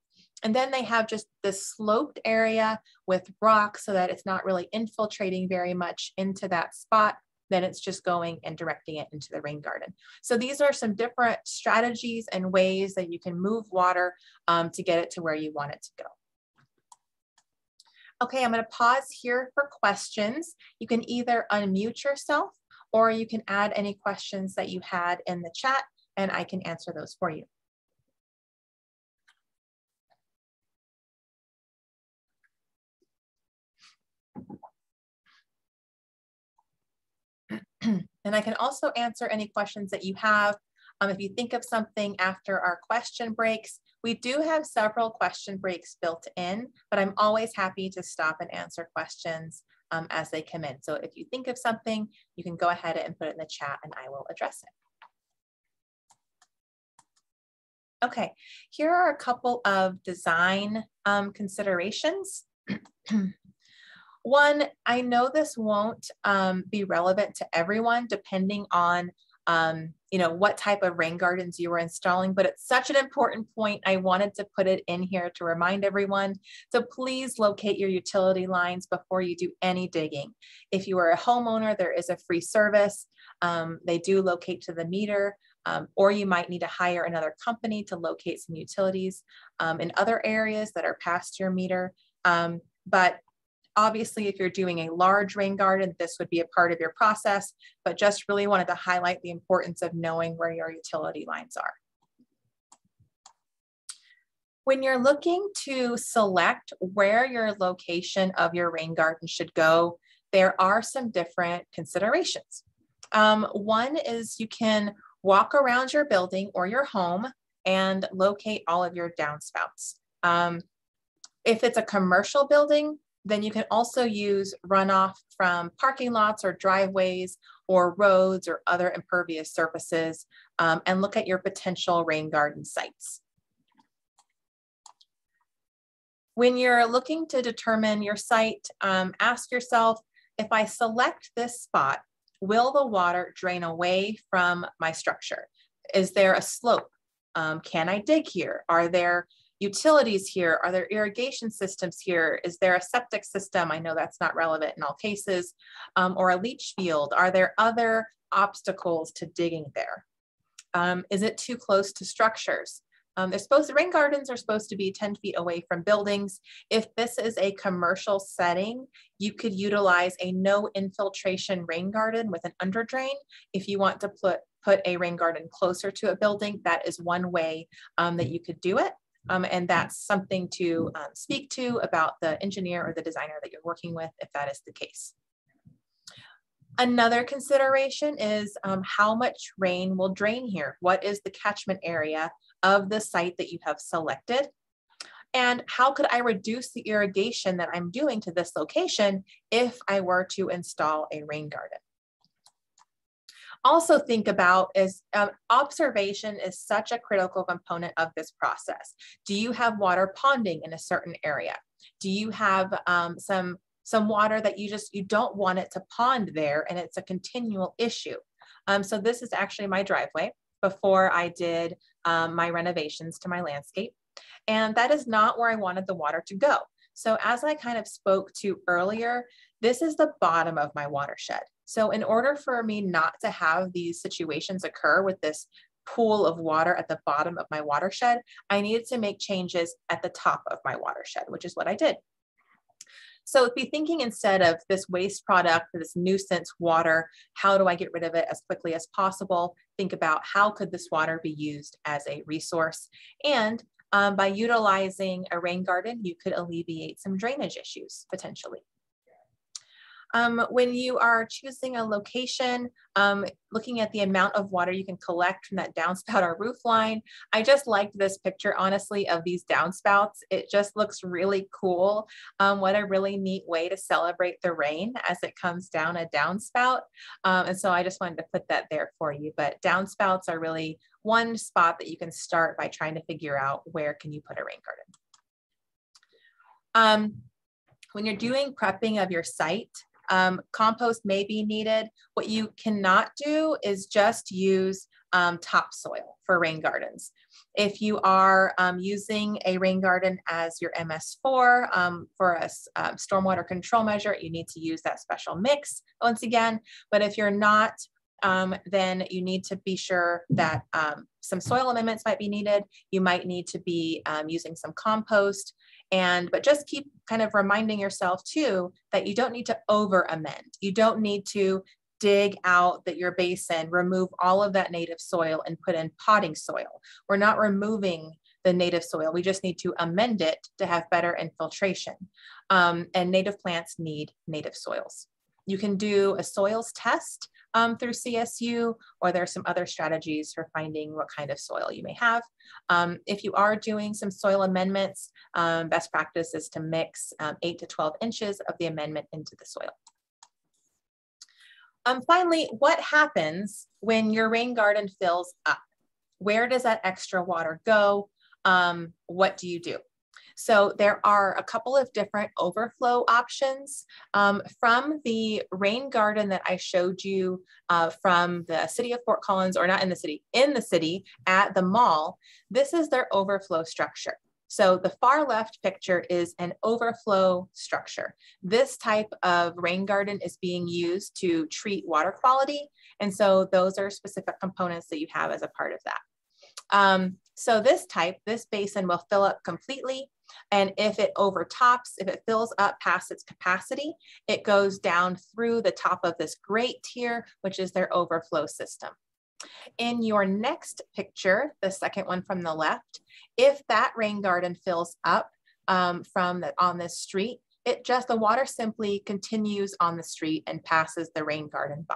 And then they have just this sloped area with rocks so that it's not really infiltrating very much into that spot. Then it's just going and directing it into the rain garden. So these are some different strategies and ways that you can move water um, to get it to where you want it to go. Okay, I'm gonna pause here for questions. You can either unmute yourself or you can add any questions that you had in the chat and I can answer those for you. [CLEARS THROAT] and I can also answer any questions that you have. Um, if you think of something after our question breaks, we do have several question breaks built in, but I'm always happy to stop and answer questions um, as they come in. So if you think of something, you can go ahead and put it in the chat and I will address it. Okay, here are a couple of design um, considerations. [CLEARS THROAT] One, I know this won't um, be relevant to everyone depending on um, you know, what type of rain gardens you were installing, but it's such an important point. I wanted to put it in here to remind everyone. So please locate your utility lines before you do any digging. If you are a homeowner, there is a free service. Um, they do locate to the meter. Um, or you might need to hire another company to locate some utilities um, in other areas that are past your meter. Um, but Obviously, if you're doing a large rain garden, this would be a part of your process, but just really wanted to highlight the importance of knowing where your utility lines are. When you're looking to select where your location of your rain garden should go, there are some different considerations. Um, one is you can walk around your building or your home and locate all of your downspouts. Um, if it's a commercial building, then you can also use runoff from parking lots or driveways or roads or other impervious surfaces um, and look at your potential rain garden sites. When you're looking to determine your site, um, ask yourself, if I select this spot, will the water drain away from my structure? Is there a slope? Um, can I dig here? Are there utilities here? Are there irrigation systems here? Is there a septic system? I know that's not relevant in all cases, um, or a leach field. Are there other obstacles to digging there? Um, is it too close to structures? Um, they're supposed to, rain gardens are supposed to be 10 feet away from buildings. If this is a commercial setting, you could utilize a no infiltration rain garden with an under drain. If you want to put, put a rain garden closer to a building, that is one way um, that you could do it. Um, and that's something to um, speak to about the engineer or the designer that you're working with if that is the case. Another consideration is um, how much rain will drain here. What is the catchment area of the site that you have selected? And how could I reduce the irrigation that I'm doing to this location if I were to install a rain garden? Also think about is um, observation is such a critical component of this process. Do you have water ponding in a certain area? Do you have um, some, some water that you just, you don't want it to pond there and it's a continual issue? Um, so this is actually my driveway before I did um, my renovations to my landscape. And that is not where I wanted the water to go. So as I kind of spoke to earlier, this is the bottom of my watershed. So in order for me not to have these situations occur with this pool of water at the bottom of my watershed, I needed to make changes at the top of my watershed, which is what I did. So be thinking instead of this waste product, this nuisance water, how do I get rid of it as quickly as possible? Think about how could this water be used as a resource? And um, by utilizing a rain garden, you could alleviate some drainage issues potentially. Um, when you are choosing a location, um, looking at the amount of water you can collect from that downspout or roof line, I just liked this picture, honestly, of these downspouts. It just looks really cool. Um, what a really neat way to celebrate the rain as it comes down a downspout. Um, and so I just wanted to put that there for you. But downspouts are really one spot that you can start by trying to figure out where can you put a rain garden. Um, when you're doing prepping of your site, um, compost may be needed. What you cannot do is just use um, topsoil for rain gardens. If you are um, using a rain garden as your MS4 um, for a um, stormwater control measure, you need to use that special mix once again. But if you're not, um, then you need to be sure that um, some soil amendments might be needed. You might need to be using some compost and but just keep kind of reminding yourself too that you don't need to over amend. You don't need to dig out that your basin, remove all of that native soil and put in potting soil. We're not removing the native soil. We just need to amend it to have better infiltration. Um, and native plants need native soils. You can do a soils test um, through CSU, or there are some other strategies for finding what kind of soil you may have. Um, if you are doing some soil amendments, um, best practice is to mix um, 8 to 12 inches of the amendment into the soil. Um, finally, what happens when your rain garden fills up? Where does that extra water go? Um, what do you do? So there are a couple of different overflow options um, from the rain garden that I showed you uh, from the city of Fort Collins, or not in the city, in the city at the mall. This is their overflow structure. So the far left picture is an overflow structure. This type of rain garden is being used to treat water quality. And so those are specific components that you have as a part of that. Um, so this type, this basin will fill up completely and if it overtops, if it fills up past its capacity, it goes down through the top of this grate here, which is their overflow system. In your next picture, the second one from the left, if that rain garden fills up um, from the, on this street, it just, the water simply continues on the street and passes the rain garden by.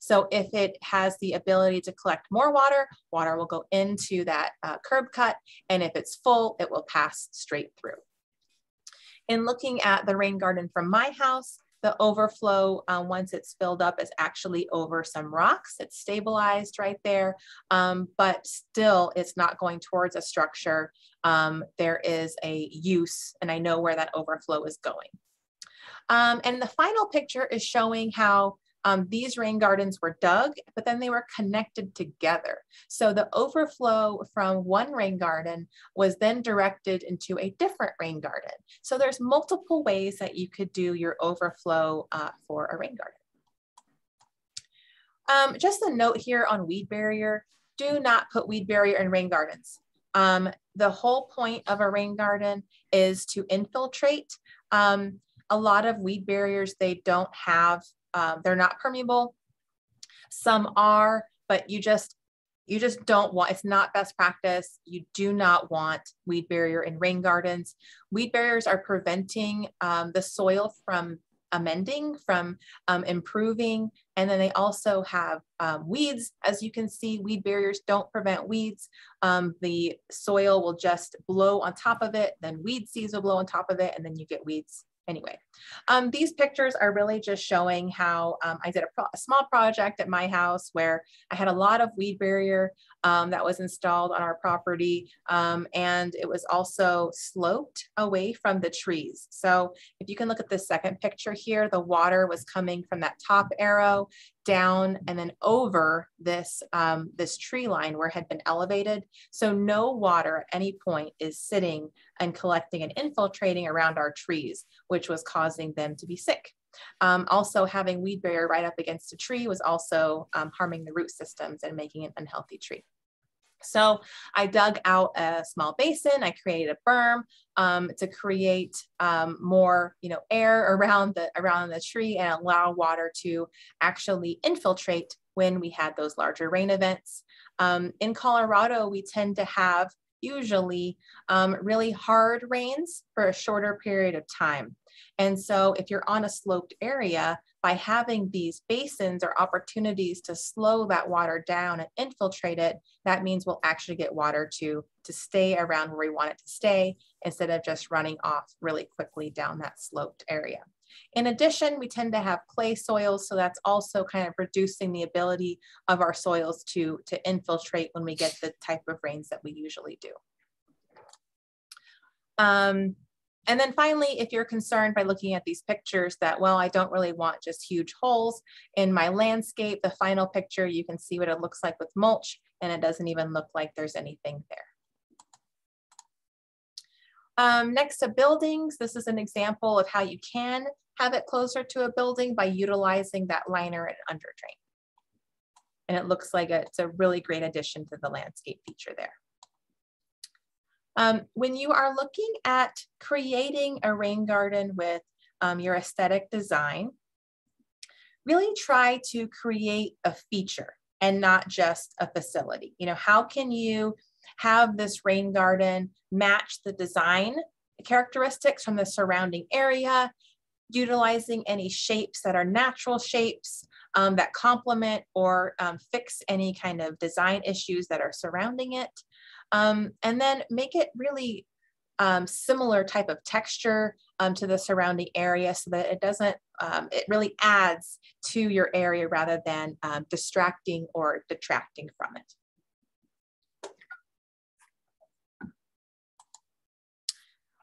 So if it has the ability to collect more water, water will go into that uh, curb cut. And if it's full, it will pass straight through. In looking at the rain garden from my house, the overflow, um, once it's filled up, is actually over some rocks. It's stabilized right there, um, but still it's not going towards a structure. Um, there is a use, and I know where that overflow is going. Um, and the final picture is showing how um, these rain gardens were dug, but then they were connected together. So the overflow from one rain garden was then directed into a different rain garden. So there's multiple ways that you could do your overflow uh, for a rain garden. Um, just a note here on weed barrier, do not put weed barrier in rain gardens. Um, the whole point of a rain garden is to infiltrate. Um, a lot of weed barriers, they don't have um, they're not permeable. Some are, but you just you just don't want it's not best practice. You do not want weed barrier in rain gardens. Weed barriers are preventing um, the soil from amending from um, improving and then they also have um, weeds. As you can see weed barriers don't prevent weeds. Um, the soil will just blow on top of it then weed seeds will blow on top of it and then you get weeds anyway, um, these pictures are really just showing how um, I did a, pro a, small project at my house where I had a lot of weed barrier um, that was installed on our property. Um, and it was also sloped away from the trees. So if you can look at the second picture here, the water was coming from that top arrow down and then over this, um, this tree line where it had been elevated. So no water at any point is sitting and collecting and infiltrating around our trees, which was causing them to be sick. Um, also having weed barrier right up against a tree was also um, harming the root systems and making an unhealthy tree. So I dug out a small basin, I created a berm um, to create um, more you know, air around the, around the tree and allow water to actually infiltrate when we had those larger rain events. Um, in Colorado, we tend to have usually um, really hard rains for a shorter period of time. And so if you're on a sloped area, by having these basins or opportunities to slow that water down and infiltrate it, that means we'll actually get water to, to stay around where we want it to stay instead of just running off really quickly down that sloped area. In addition, we tend to have clay soils, so that's also kind of reducing the ability of our soils to, to infiltrate when we get the type of rains that we usually do. Um, and then finally, if you're concerned by looking at these pictures that, well, I don't really want just huge holes in my landscape, the final picture, you can see what it looks like with mulch, and it doesn't even look like there's anything there. Um, next to buildings, this is an example of how you can have it closer to a building by utilizing that liner and under drain. And it looks like it's a really great addition to the landscape feature there. Um, when you are looking at creating a rain garden with um, your aesthetic design, really try to create a feature and not just a facility. You know, how can you have this rain garden match the design characteristics from the surrounding area, utilizing any shapes that are natural shapes um, that complement or um, fix any kind of design issues that are surrounding it. Um, and then make it really um, similar type of texture um, to the surrounding area so that it doesn't, um, it really adds to your area rather than um, distracting or detracting from it.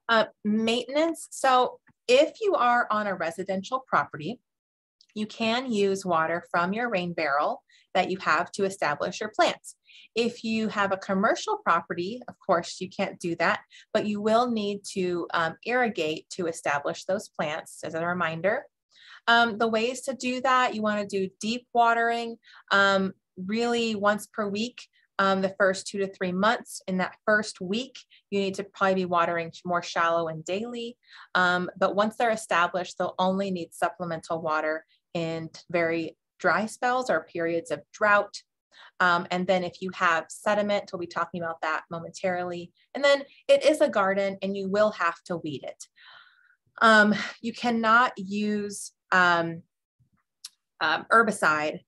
Uh, maintenance. So if you are on a residential property, you can use water from your rain barrel that you have to establish your plants. If you have a commercial property, of course, you can't do that, but you will need to um, irrigate to establish those plants as a reminder. Um, the ways to do that, you want to do deep watering um, really once per week. Um, the first two to three months. In that first week, you need to probably be watering more shallow and daily. Um, but once they're established, they'll only need supplemental water in very dry spells or periods of drought. Um, and then if you have sediment, we'll be talking about that momentarily. And then it is a garden and you will have to weed it. Um, you cannot use um, um herbicide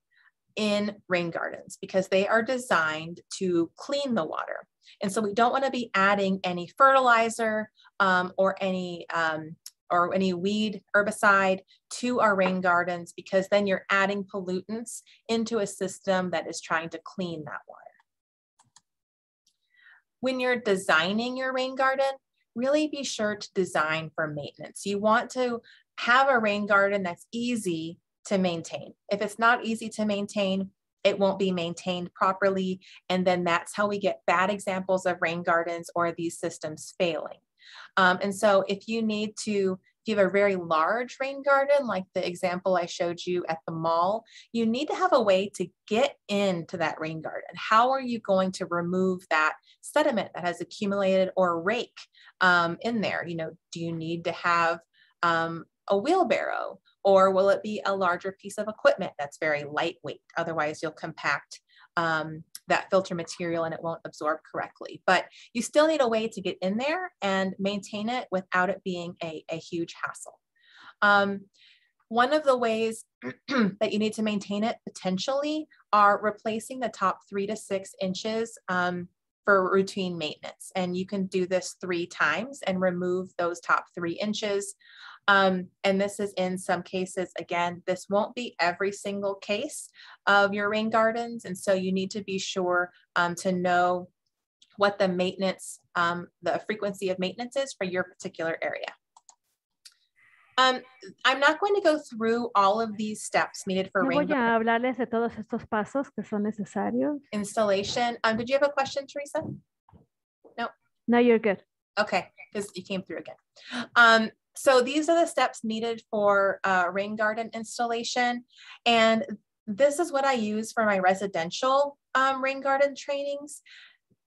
in rain gardens because they are designed to clean the water. And so we don't want to be adding any fertilizer um, or any um, or any weed herbicide to our rain gardens because then you're adding pollutants into a system that is trying to clean that water. When you're designing your rain garden, really be sure to design for maintenance. You want to have a rain garden that's easy to maintain. If it's not easy to maintain, it won't be maintained properly. And then that's how we get bad examples of rain gardens or these systems failing. Um, and so if you need to, if you have a very large rain garden, like the example I showed you at the mall, you need to have a way to get into that rain garden. How are you going to remove that sediment that has accumulated or rake um, in there? You know, do you need to have um, a wheelbarrow or will it be a larger piece of equipment that's very lightweight? Otherwise you'll compact um, that filter material and it won't absorb correctly. But you still need a way to get in there and maintain it without it being a, a huge hassle. Um, one of the ways [CLEARS THROAT] that you need to maintain it potentially are replacing the top three to six inches um, for routine maintenance. And you can do this three times and remove those top three inches. Um, and this is in some cases, again, this won't be every single case of your rain gardens. And so you need to be sure um, to know what the maintenance, um, the frequency of maintenance is for your particular area. Um, I'm not going to go through all of these steps needed for no rain voy a hablarles de todos estos pasos que son necesarios. installation. Um, did you have a question, Teresa? No. No, you're good. Okay, because you came through again. Um, so these are the steps needed for uh, rain garden installation. And this is what I use for my residential um, rain garden trainings.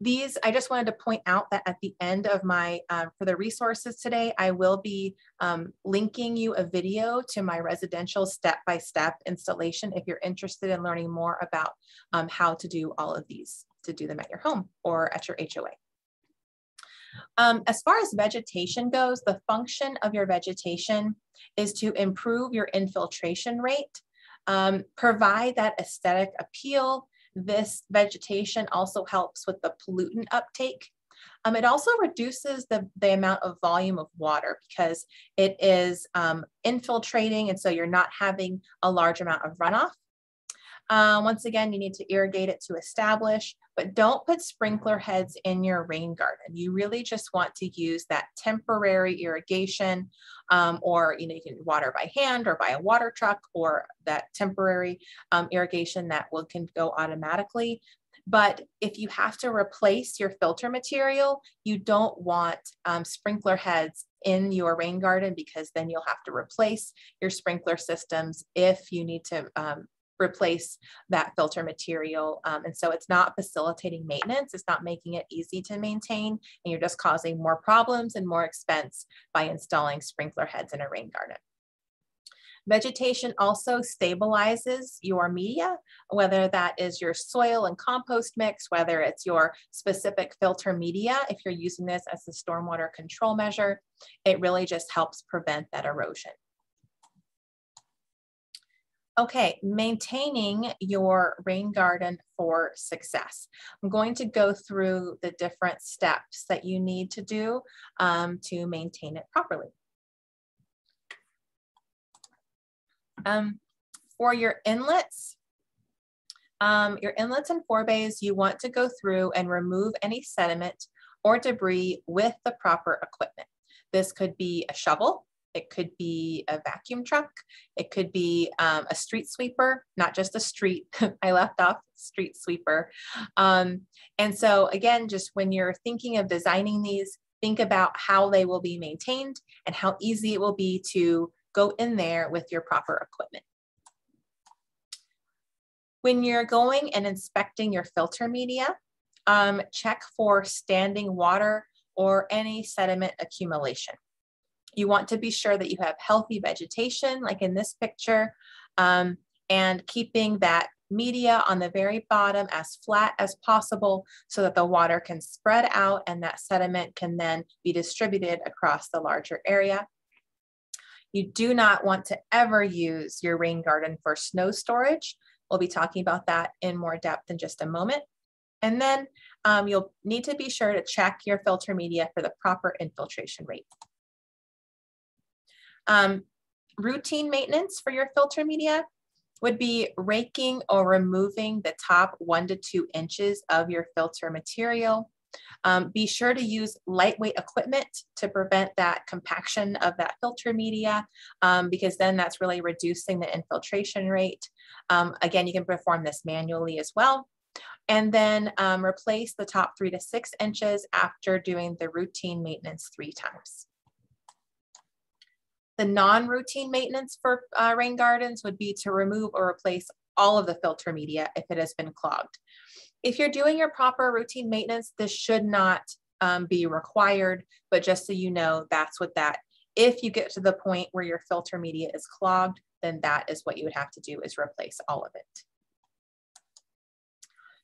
these, I just wanted to point out that at the end of my, um, for the resources today, I will be um, linking you a video to my residential step-by-step -step installation if you're interested in learning more about um, how to do all of these, to do them at your home or at your HOA. Um, as far as vegetation goes, the function of your vegetation is to improve your infiltration rate, um, provide that aesthetic appeal, this vegetation also helps with the pollutant uptake. Um, it also reduces the, the amount of volume of water because it is um, infiltrating and so you're not having a large amount of runoff. Uh, once again, you need to irrigate it to establish, but don't put sprinkler heads in your rain garden. You really just want to use that temporary irrigation um, or you know you can water by hand or by a water truck or that temporary um, irrigation that will can go automatically. But if you have to replace your filter material, you don't want um, sprinkler heads in your rain garden because then you'll have to replace your sprinkler systems if you need to um, replace that filter material. Um, and so it's not facilitating maintenance, it's not making it easy to maintain, and you're just causing more problems and more expense by installing sprinkler heads in a rain garden. Vegetation also stabilizes your media, whether that is your soil and compost mix, whether it's your specific filter media, if you're using this as a stormwater control measure, it really just helps prevent that erosion. Okay, maintaining your rain garden for success. I'm going to go through the different steps that you need to do um, to maintain it properly. Um, for your inlets, um, your inlets and forebays, you want to go through and remove any sediment or debris with the proper equipment. This could be a shovel, it could be a vacuum truck. It could be um, a street sweeper, not just a street. [LAUGHS] I left off street sweeper. Um, and so again, just when you're thinking of designing these, think about how they will be maintained and how easy it will be to go in there with your proper equipment. When you're going and inspecting your filter media, um, check for standing water or any sediment accumulation. You want to be sure that you have healthy vegetation, like in this picture, um, and keeping that media on the very bottom as flat as possible so that the water can spread out and that sediment can then be distributed across the larger area. You do not want to ever use your rain garden for snow storage. We'll be talking about that in more depth in just a moment. And then um, you'll need to be sure to check your filter media for the proper infiltration rate. Um, routine maintenance for your filter media would be raking or removing the top one to two inches of your filter material. Um, be sure to use lightweight equipment to prevent that compaction of that filter media um, because then that's really reducing the infiltration rate. Um, again, you can perform this manually as well. And then um, replace the top three to six inches after doing the routine maintenance three times. The non-routine maintenance for uh, rain gardens would be to remove or replace all of the filter media if it has been clogged. If you're doing your proper routine maintenance, this should not um, be required, but just so you know, that's what that, if you get to the point where your filter media is clogged, then that is what you would have to do is replace all of it.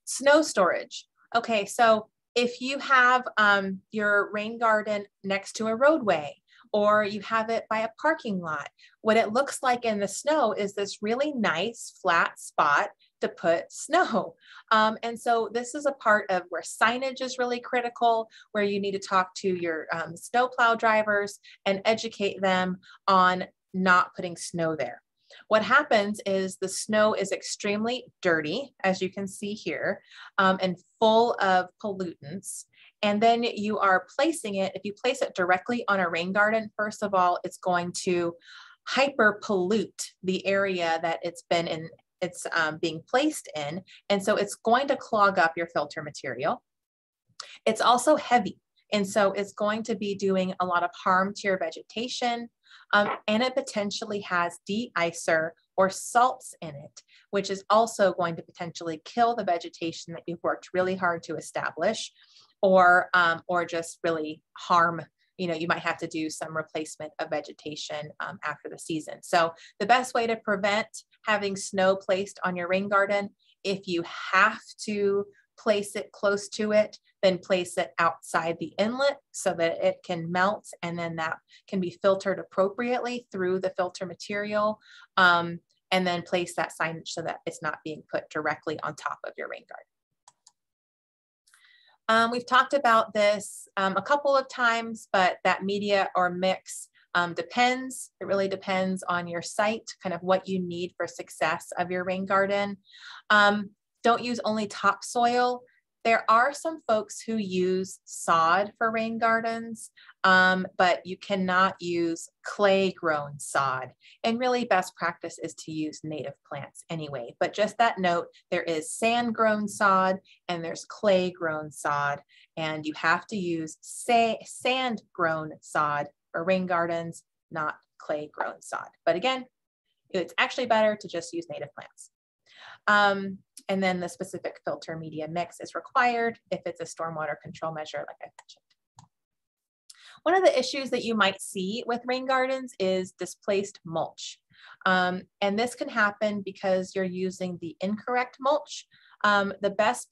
Snow storage. Okay, so if you have um, your rain garden next to a roadway or you have it by a parking lot. What it looks like in the snow is this really nice flat spot to put [LAUGHS] snow. Um, and so this is a part of where signage is really critical, where you need to talk to your um, snowplow drivers and educate them on not putting snow there. What happens is the snow is extremely dirty, as you can see here, um, and full of pollutants. And then you are placing it, if you place it directly on a rain garden, first of all, it's going to hyper pollute the area that it's been in, it's um, being placed in. And so it's going to clog up your filter material. It's also heavy. And so it's going to be doing a lot of harm to your vegetation. Um, and it potentially has de-icer or salts in it, which is also going to potentially kill the vegetation that you've worked really hard to establish or, um, or just really harm you know, you might have to do some replacement of vegetation um, after the season. So the best way to prevent having snow placed on your rain garden, if you have to place it close to it, then place it outside the inlet so that it can melt and then that can be filtered appropriately through the filter material. Um, and then place that signage so that it's not being put directly on top of your rain garden. Um, we've talked about this um, a couple of times, but that media or mix um, depends. It really depends on your site, kind of what you need for success of your rain garden. Um, don't use only topsoil. There are some folks who use sod for rain gardens, um, but you cannot use clay grown sod. And really best practice is to use native plants anyway. But just that note, there is sand grown sod and there's clay grown sod. And you have to use say, sand grown sod for rain gardens, not clay grown sod. But again, it's actually better to just use native plants. Um, and then the specific filter media mix is required if it's a stormwater control measure, like I mentioned. One of the issues that you might see with rain gardens is displaced mulch. Um, and this can happen because you're using the incorrect mulch. Um, the best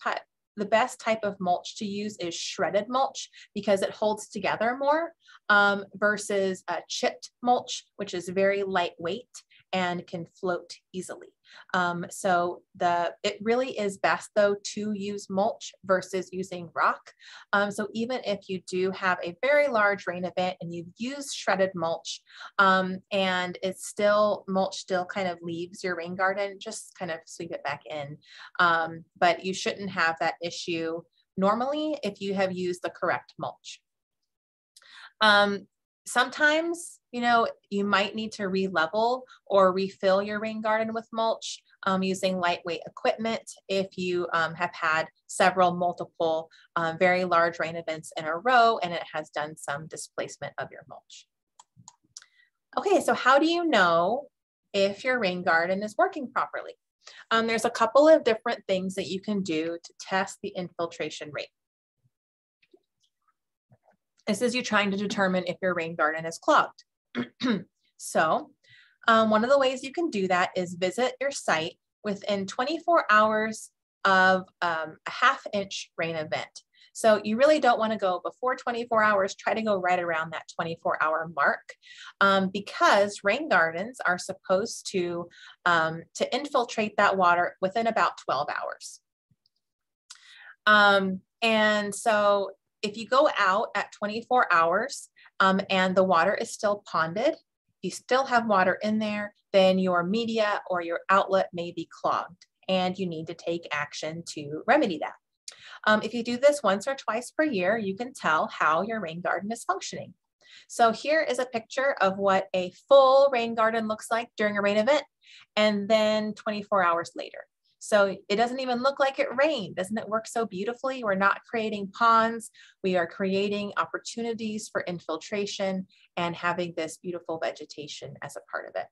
the best type of mulch to use is shredded mulch because it holds together more um, versus a chipped mulch, which is very lightweight and can float easily. Um, so the it really is best though to use mulch versus using rock. Um, so even if you do have a very large rain event and you've used shredded mulch um, and it's still mulch still kind of leaves your rain garden, just kind of sweep it back in. Um, but you shouldn't have that issue normally if you have used the correct mulch. Um, sometimes you know, you might need to re-level or refill your rain garden with mulch um, using lightweight equipment if you um, have had several multiple um, very large rain events in a row and it has done some displacement of your mulch. Okay, so how do you know if your rain garden is working properly? Um, there's a couple of different things that you can do to test the infiltration rate. This is you trying to determine if your rain garden is clogged. [CLEARS THROAT] so um, one of the ways you can do that is visit your site within 24 hours of um, a half inch rain event. So you really don't want to go before 24 hours, try to go right around that 24 hour mark um, because rain gardens are supposed to, um, to infiltrate that water within about 12 hours. Um, and so if you go out at 24 hours, um, and the water is still ponded, you still have water in there, then your media or your outlet may be clogged and you need to take action to remedy that. Um, if you do this once or twice per year, you can tell how your rain garden is functioning. So here is a picture of what a full rain garden looks like during a rain event and then 24 hours later. So it doesn't even look like it rained. Doesn't it work so beautifully? We're not creating ponds. We are creating opportunities for infiltration and having this beautiful vegetation as a part of it.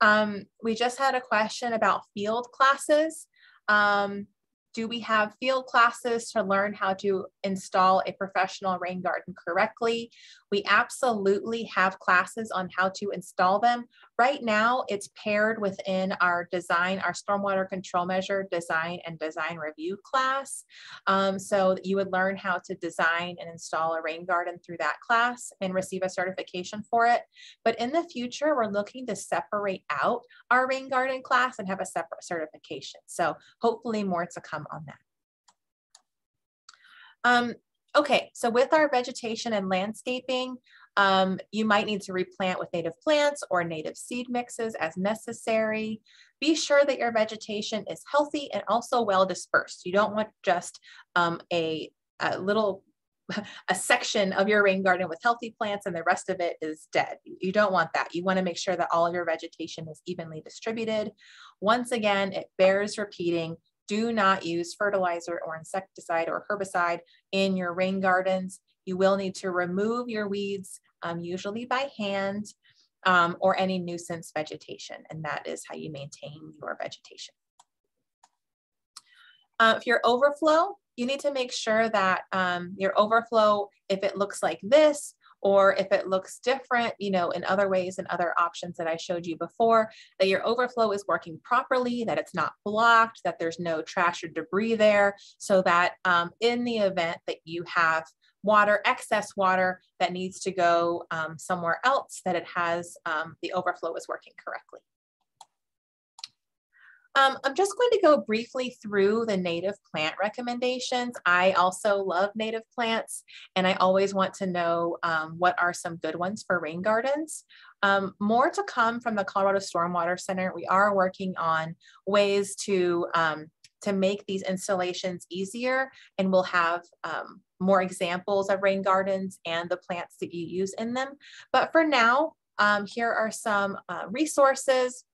Um, we just had a question about field classes. Um, do we have field classes to learn how to install a professional rain garden correctly? We absolutely have classes on how to install them. Right now, it's paired within our design, our stormwater control measure design and design review class. Um, so you would learn how to design and install a rain garden through that class and receive a certification for it. But in the future, we're looking to separate out our rain garden class and have a separate certification. So hopefully more to come on that. Um, Okay, so with our vegetation and landscaping, um, you might need to replant with native plants or native seed mixes as necessary. Be sure that your vegetation is healthy and also well dispersed. You don't want just um, a, a little [LAUGHS] a section of your rain garden with healthy plants and the rest of it is dead. You don't want that. You want to make sure that all of your vegetation is evenly distributed. Once again, it bears repeating, do not use fertilizer or insecticide or herbicide in your rain gardens. You will need to remove your weeds, um, usually by hand. um, or any nuisance vegetation. And that is how you maintain your vegetation. Uh, if your overflow, you need to make sure that um, your overflow, if it looks like this, or if it looks different, you know, in other ways and other options that I showed you before, that your overflow is working properly, that it's not blocked, that there's no trash or debris there, so that um, in the event that you have water, excess water that needs to go um, somewhere else, that it has um, the overflow is working correctly. Um, I'm just going to go briefly through the native plant recommendations. I also love native plants and I always want to know um, what are some good ones for rain gardens. Um, more to come from the Colorado Stormwater Center. We are working on ways to, um, to make these installations easier and we'll have um, more examples of rain gardens and the plants that you use in them. But for now, um, here are some uh, resources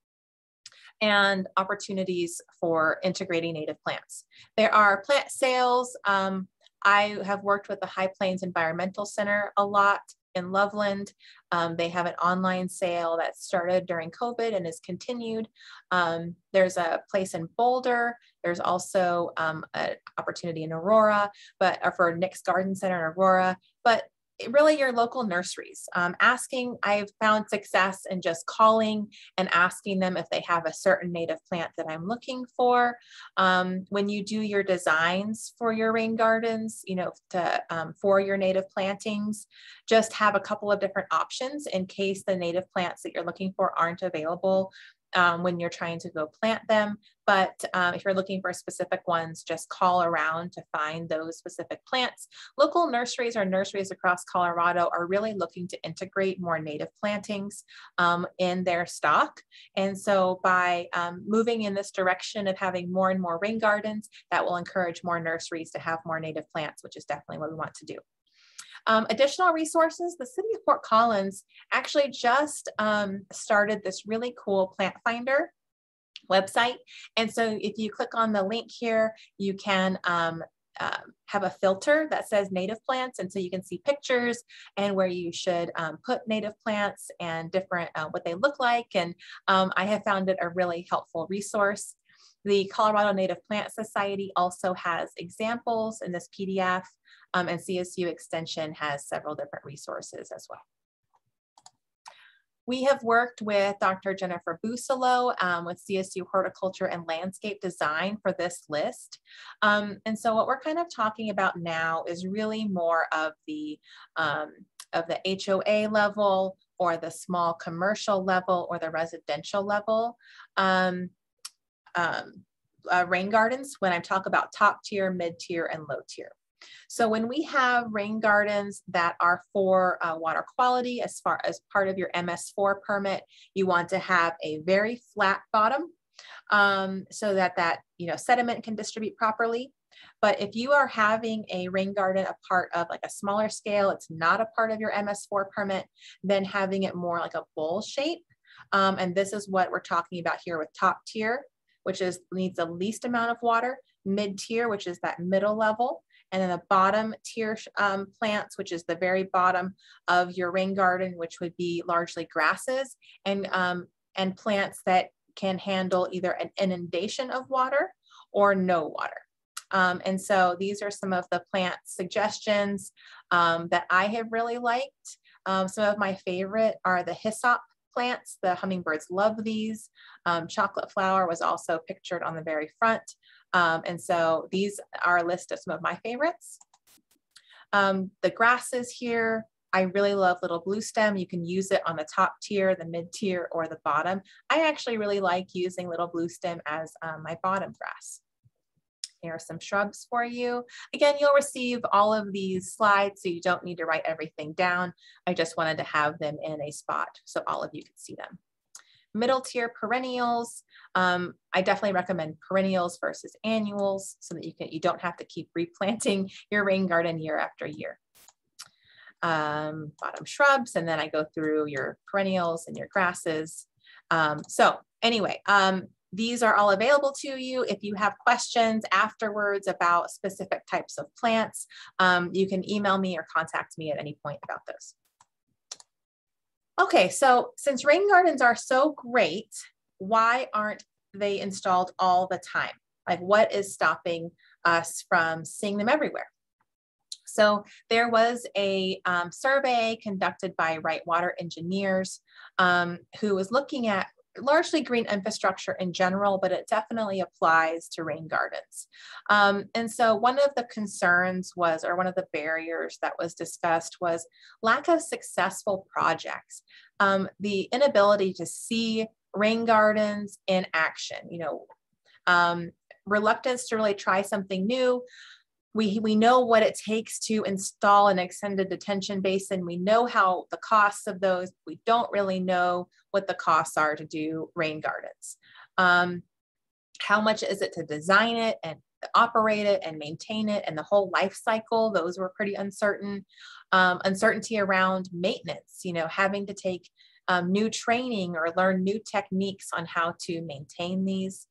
and opportunities for integrating native plants. There are plant sales. Um, I have worked with the High Plains Environmental Center a lot in Loveland. Um, they have an online sale that started during COVID and is continued. Um, there's a place in Boulder. There's also um, an opportunity in Aurora, but uh, for Nick's Garden Center in Aurora. But really your local nurseries. Um, asking, I've found success in just calling and asking them if they have a certain native plant that I'm looking for. Um, when you do your designs for your rain gardens, you know, to, um, for your native plantings, just have a couple of different options in case the native plants that you're looking for aren't available um, when you're trying to go plant them. But um, if you're looking for specific ones, just call around to find those specific plants. Local nurseries or nurseries across Colorado are really looking to integrate more native plantings um, in their stock. And so by um, moving in this direction of having more and more rain gardens, that will encourage more nurseries to have more native plants, which is definitely what we want to do. Um, additional resources, the City of Fort Collins actually just um, started this really cool plant finder website. And so if you click on the link here, you can um, uh, have a filter that says native plants. And so you can see pictures and where you should um, put native plants and different, uh, what they look like. And um, I have found it a really helpful resource. The Colorado Native Plant Society also has examples in this PDF um, and CSU Extension has several different resources as well. We have worked with Dr. Jennifer Bousselot um, with CSU Horticulture and Landscape Design for this list. Um, and so what we're kind of talking about now is really more of the, um, of the HOA level or the small commercial level or the residential level. Um, uh, rain gardens when I talk about top tier, mid tier, and low tier. So when we have rain gardens that are for uh, water quality as far as part of your MS4 permit, you want to have a very flat bottom um, so that that you know sediment can distribute properly. But if you are having a rain garden a part of like a smaller scale, it's not a part of your MS4 permit, then having it more like a bowl shape. Um, and this is what we're talking about here with top tier, which is needs the least amount of water, mid tier, which is that middle level, and then the bottom tier um, plants, which is the very bottom of your rain garden, which would be largely grasses and, um, and plants that can handle either an inundation of water or no water. Um, and so these are some of the plant suggestions um, that I have really liked. Um, some of my favorite are the hyssop plants. The hummingbirds love these. Um, chocolate flower was also pictured on the very front. Um, and so these are a list of some of my favorites. Um, the grasses here, I really love little blue stem. You can use it on the top tier, the mid tier, or the bottom. I actually really like using little blue stem as um, my bottom grass. Here are some shrubs for you. Again, you'll receive all of these slides, so you don't need to write everything down. I just wanted to have them in a spot so all of you could see them middle tier perennials. Um, I definitely recommend perennials versus annuals so that you can you don't have to keep replanting [LAUGHS] your rain garden year after year. Um, bottom shrubs, and then I go through your perennials and your grasses. Um, so anyway, um, these are all available to you. If you have questions afterwards about specific types of plants, um, you can email me or contact me at any point about those. Okay, so since rain gardens are so great, why aren't they installed all the time? Like what is stopping us from seeing them everywhere? So there was a um, survey conducted by Wright Water engineers um, who was looking at largely green infrastructure in general, but it definitely applies to rain gardens. Um, and so one of the concerns was, or one of the barriers that was discussed was lack of successful projects. Um, the inability to see rain gardens in action, you know, um, reluctance to really try something new, we, we know what it takes to install an extended detention basin. We know how the costs of those, we don't really know what the costs are to do rain gardens. Um, how much is it to design it and operate it and maintain it and the whole life cycle? Those were pretty uncertain. Um, uncertainty around maintenance, you know, having to take um, new training or learn new techniques on how to maintain these.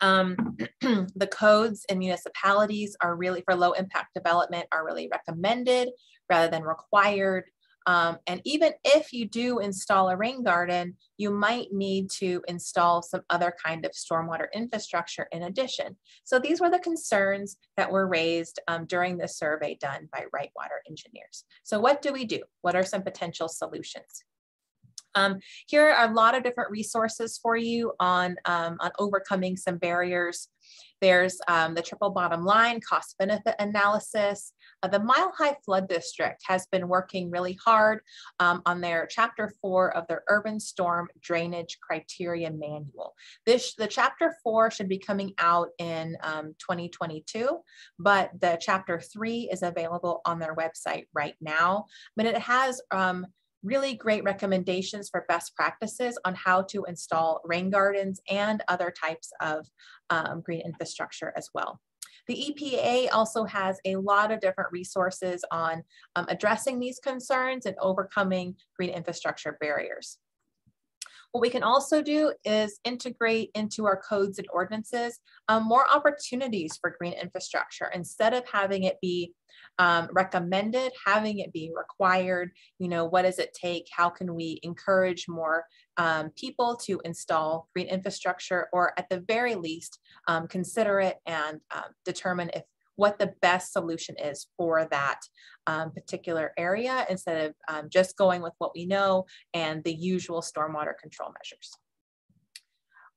Um, [CLEARS THROAT] the codes in municipalities are really for low impact development are really recommended rather than required. Um, and even if you do install a rain garden, you might need to install some other kind of stormwater infrastructure in addition. So these were the concerns that were raised um, during the survey done by Wright Water engineers. So what do we do? What are some potential solutions? Um, here are a lot of different resources for you on, um, on overcoming some barriers. There's um, the triple bottom line, cost benefit analysis. Uh, the Mile High Flood District has been working really hard um, on their chapter four of their urban storm drainage criteria manual. This, the chapter four should be coming out in um, 2022, but the chapter three is available on their website right now. But it has um, really great recommendations for best practices on how to install rain gardens and other types of um, green infrastructure as well. The EPA also has a lot of different resources on um, addressing these concerns and overcoming green infrastructure barriers. What we can also do is integrate into our codes and ordinances um, more opportunities for green infrastructure instead of having it be um, recommended, having it be required, you know, what does it take? How can we encourage more um, people to install green infrastructure or at the very least, um, consider it and um, determine if what the best solution is for that um, particular area instead of um, just going with what we know and the usual stormwater control measures.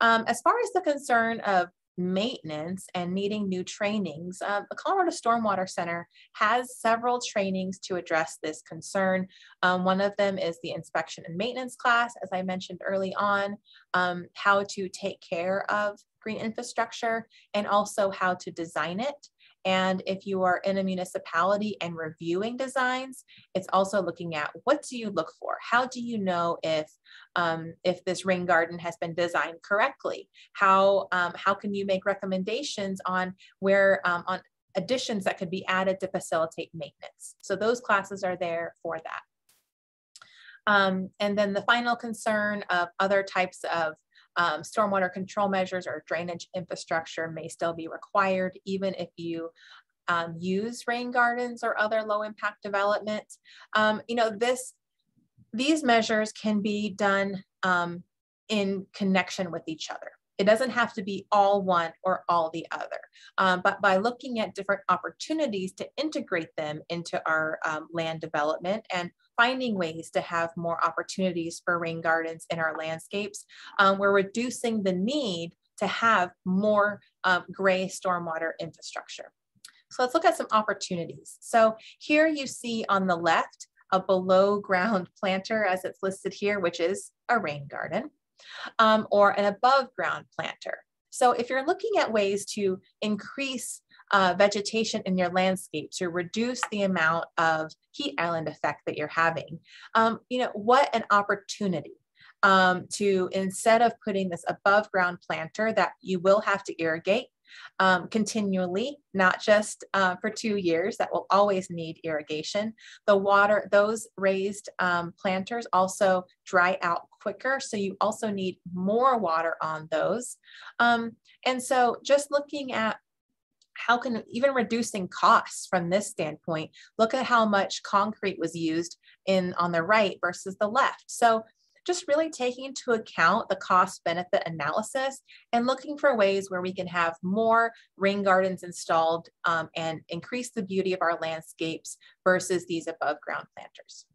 Um, as far as the concern of maintenance and needing new trainings, uh, the Colorado Stormwater Center has several trainings to address this concern. Um, one of them is the inspection and maintenance class, as I mentioned early on, um, how to take care of green infrastructure and also how to design it. And if you are in a municipality and reviewing designs, it's also looking at what do you look for? How do you know if um, if this rain garden has been designed correctly? How um, how can you make recommendations on where um, on additions that could be added to facilitate maintenance? So those classes are there for that. Um, and then the final concern of other types of um, stormwater control measures or drainage infrastructure may still be required, even if you um, use rain gardens or other low impact development. Um, you know, this, these measures can be done um, in connection with each other. It doesn't have to be all one or all the other, um, but by looking at different opportunities to integrate them into our um, land development and finding ways to have more opportunities for rain gardens in our landscapes, um, we're reducing the need to have more um, gray stormwater infrastructure. So let's look at some opportunities. So here you see on the left, a below ground [LAUGHS] planter as it's listed here, which is a rain garden, um, or an above ground planter. So if you're looking at ways to increase uh, vegetation in your landscape to reduce the amount of heat island effect that you're having. Um, you know, what an opportunity um, to instead of putting this above ground planter that you will have to irrigate um, continually, not just uh, for two years, that will always need irrigation. The water, those raised um, planters also dry out quicker, so you also need more water on those. Um, and so just looking at how can even reducing costs from this standpoint look at how much concrete was used in on the right versus the left so just really taking into account the cost benefit analysis and looking for ways where we can have more rain gardens installed um, and increase the beauty of our landscapes versus these above ground planters.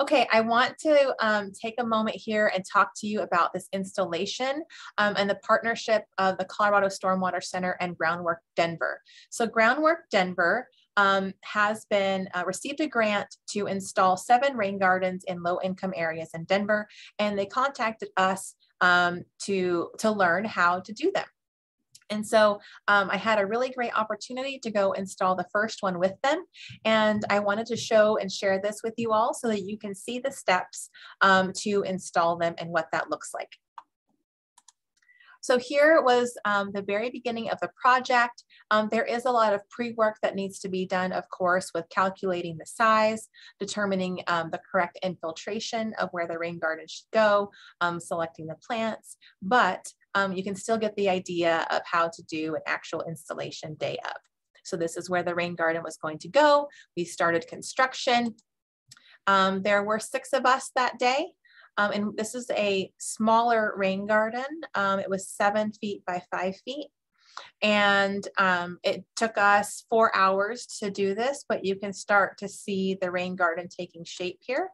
Okay, I want to um, take a moment here and talk to you about this installation um, and the partnership of the Colorado Stormwater Center and Groundwork Denver. So Groundwork Denver um, has been uh, received a grant to install seven rain gardens in low income areas in Denver. And they contacted us um, to, to learn how to do them. And so um, I had a really great opportunity to go install the first one with them. And I wanted to show and share this with you all so that you can see the steps um, to install them and what that looks like. So here was um, the very beginning of the project. Um, there is a lot of pre-work that needs to be done, of course, with calculating the size, determining um, the correct infiltration of where the rain garden should go, um, selecting the plants, but um, you can still get the idea of how to do an actual installation day of. So this is where the rain garden was going to go. We started construction. Um, there were six of us that day. Um, and this is a smaller rain garden. Um, it was seven feet by five feet. And um, it took us four hours to do this, but you can start to see the rain garden taking shape here.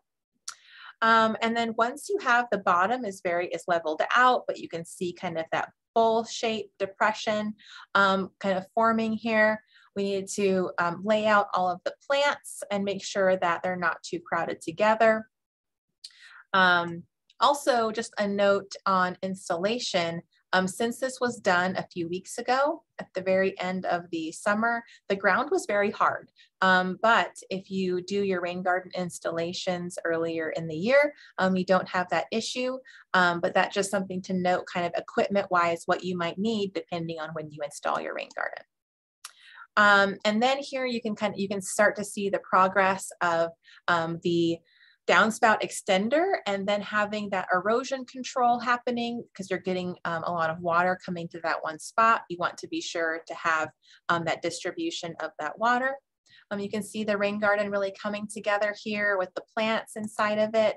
Um, and then once you have the bottom is very, is leveled out, but you can see kind of that bowl shape depression um, kind of forming here. We need to um, lay out all of the plants and make sure that they're not too crowded together. Um, also, just a note on installation. Um, since this was done a few weeks ago at the very end of the summer, the ground was very hard. Um, but if you do your rain garden installations earlier in the year, um, you don't have that issue. Um, but that's just something to note kind of equipment wise, what you might need depending on when you install your rain garden. Um, and then here you can kind of, you can start to see the progress of um, the downspout extender and then having that erosion control happening because you're getting um, a lot of water coming to that one spot. You want to be sure to have um, that distribution of that water. Um, you can see the rain garden really coming together here with the plants inside of it.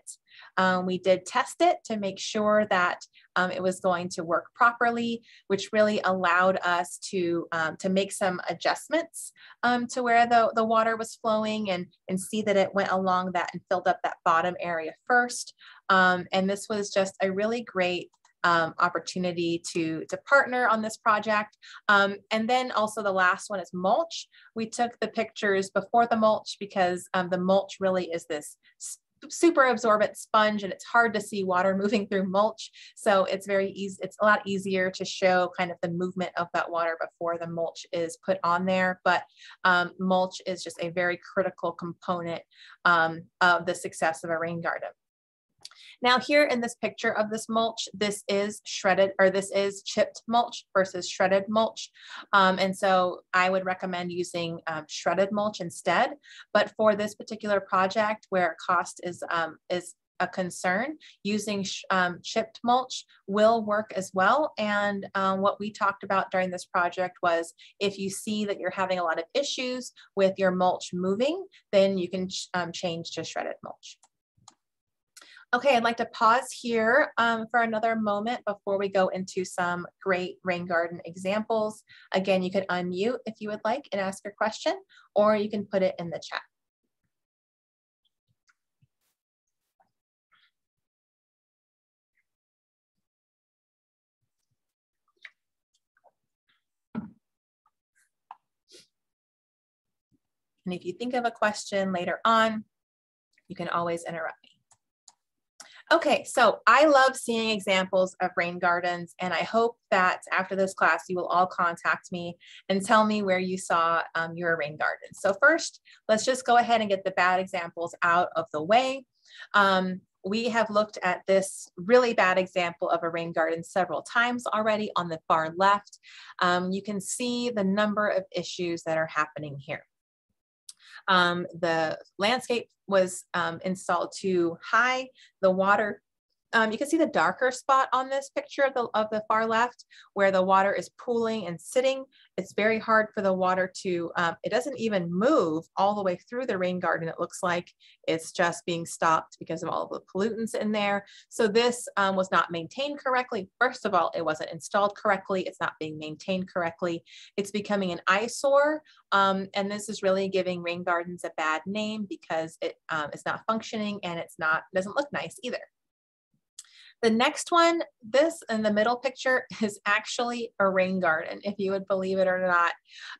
Um, we did test it to make sure that um, it was going to work properly, which really allowed us to, um, to make some adjustments um, to where the, the water was flowing and, and see that it went along that and filled up that bottom area first. Um, and this was just a really great um, opportunity to, to partner on this project. Um, and then also the last one is mulch. We took the pictures before the mulch because um, the mulch really is this super absorbent sponge and it's hard to see water [LAUGHS] moving through mulch. So it's very easy, it's a lot easier to show kind of the movement of that water before the mulch is put on there. But um, mulch is just a very critical component um, of the success of a rain garden. Now here in this picture of this mulch, this is shredded or this is chipped mulch versus shredded mulch. Um, and so I would recommend using um, shredded mulch instead. But for this particular project where cost is, um, is a concern, using um, chipped mulch will work as well. And um, what we talked about during this project was if you see that you're having a lot of issues with your mulch moving, then you can um, change to shredded mulch. Okay, I'd like to pause here um, for another moment before we go into some great rain garden examples. Again, you can unmute if you would like and ask your question, or you can put it in the chat. And if you think of a question later on, you can always interrupt. Okay, so I love seeing examples of rain gardens, and I hope that after this class, you will all contact me and tell me where you saw um, your rain garden. So first, let's just go ahead and get the bad examples out of the way. Um, we have looked at this really bad example of a rain garden several times already on the far left. Um, you can see the number of issues that are happening here. Um, the landscape was um, installed too high. The water Um, you can see the darker spot on this picture of the, of the far left where the water is pooling and sitting. It's very hard for the water to, um, it doesn't even move all the way through the rain garden. It looks like it's just being stopped because of all of the pollutants in there. So this um, was not maintained correctly. First of all, it wasn't installed correctly. It's not being maintained correctly. It's becoming an eyesore. Um, and this is really giving rain gardens a bad name because it um, is not functioning and it's not, doesn't look nice either. The next one, this in the middle picture [LAUGHS] is actually a rain garden, if you would believe it or not.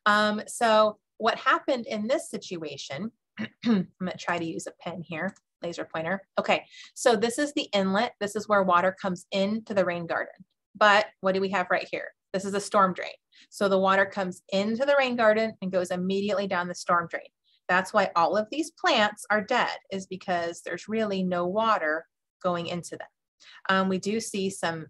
Um, so what happened in this situation, [CLEARS THROAT] I'm gonna try to use a pen here, laser pointer. Okay, so this is the inlet. This is where water comes into the rain garden. But what do we have right here? This is a storm drain. So the water comes into the rain garden and goes immediately down the storm drain. That's why all of these plants are dead is because there's really no water going into them. Um, we do see some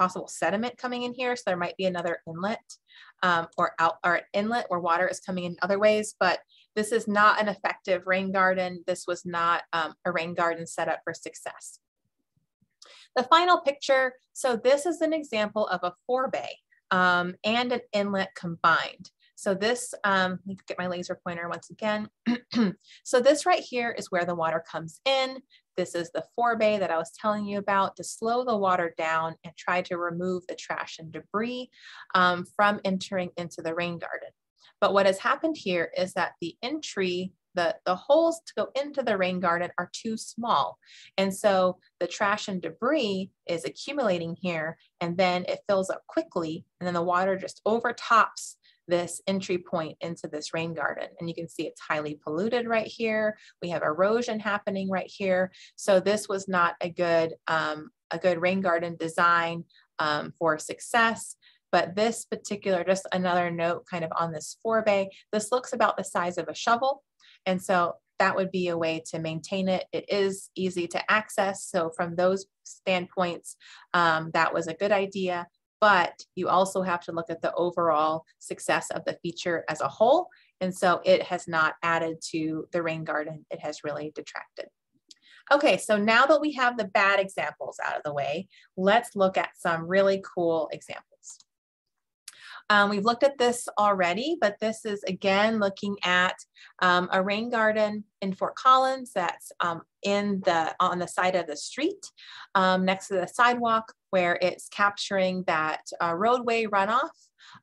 possible sediment coming in here. So there might be another inlet um, or out or inlet where water is coming in other ways, but this is not an effective rain garden. This was not um, a rain garden set up for success. The final picture, so this is an example of a forebay um, and an inlet combined. So this, um, let me get my laser pointer once again. [CLEARS THROAT] so this right here is where the water comes in. This is the forebay that I was telling you about to slow the water down and try to remove the trash and debris um, from entering into the rain garden. But what has happened here is that the entry, the, the holes to go into the rain garden are too small. And so the trash and debris is accumulating here and then it fills up quickly and then the water just overtops this entry point into this rain garden. And you can see it's highly polluted right here. We have erosion happening right here. So this was not a good, um, a good rain garden design um, for success. But this particular, just another note kind of on this forebay, this looks about the size of a shovel. And so that would be a way to maintain it. It is easy to access. So from those standpoints, um, that was a good idea but you also have to look at the overall success of the feature as a whole. And so it has not added to the rain garden, it has really detracted. Okay, so now that we have the bad examples out of the way, let's look at some really cool examples. Um, we've looked at this already, but this is again looking at um, a rain garden in Fort Collins that's um, in the on the side of the street um, next to the sidewalk where it's capturing that uh, roadway runoff.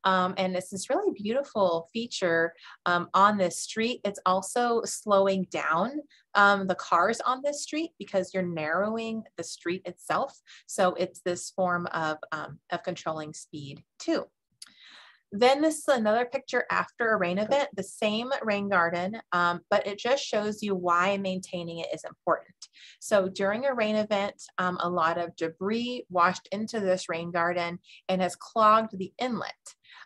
Um, and it's this really beautiful feature um, on this street. It's also slowing down the cars on this street because you're narrowing the street itself. So it's this form of, of controlling speed too. Then this is another picture after a rain event, the same rain garden, um, but it just shows you why maintaining it is important. So during a rain event, um, a lot of debris washed into this rain garden and has clogged the inlet.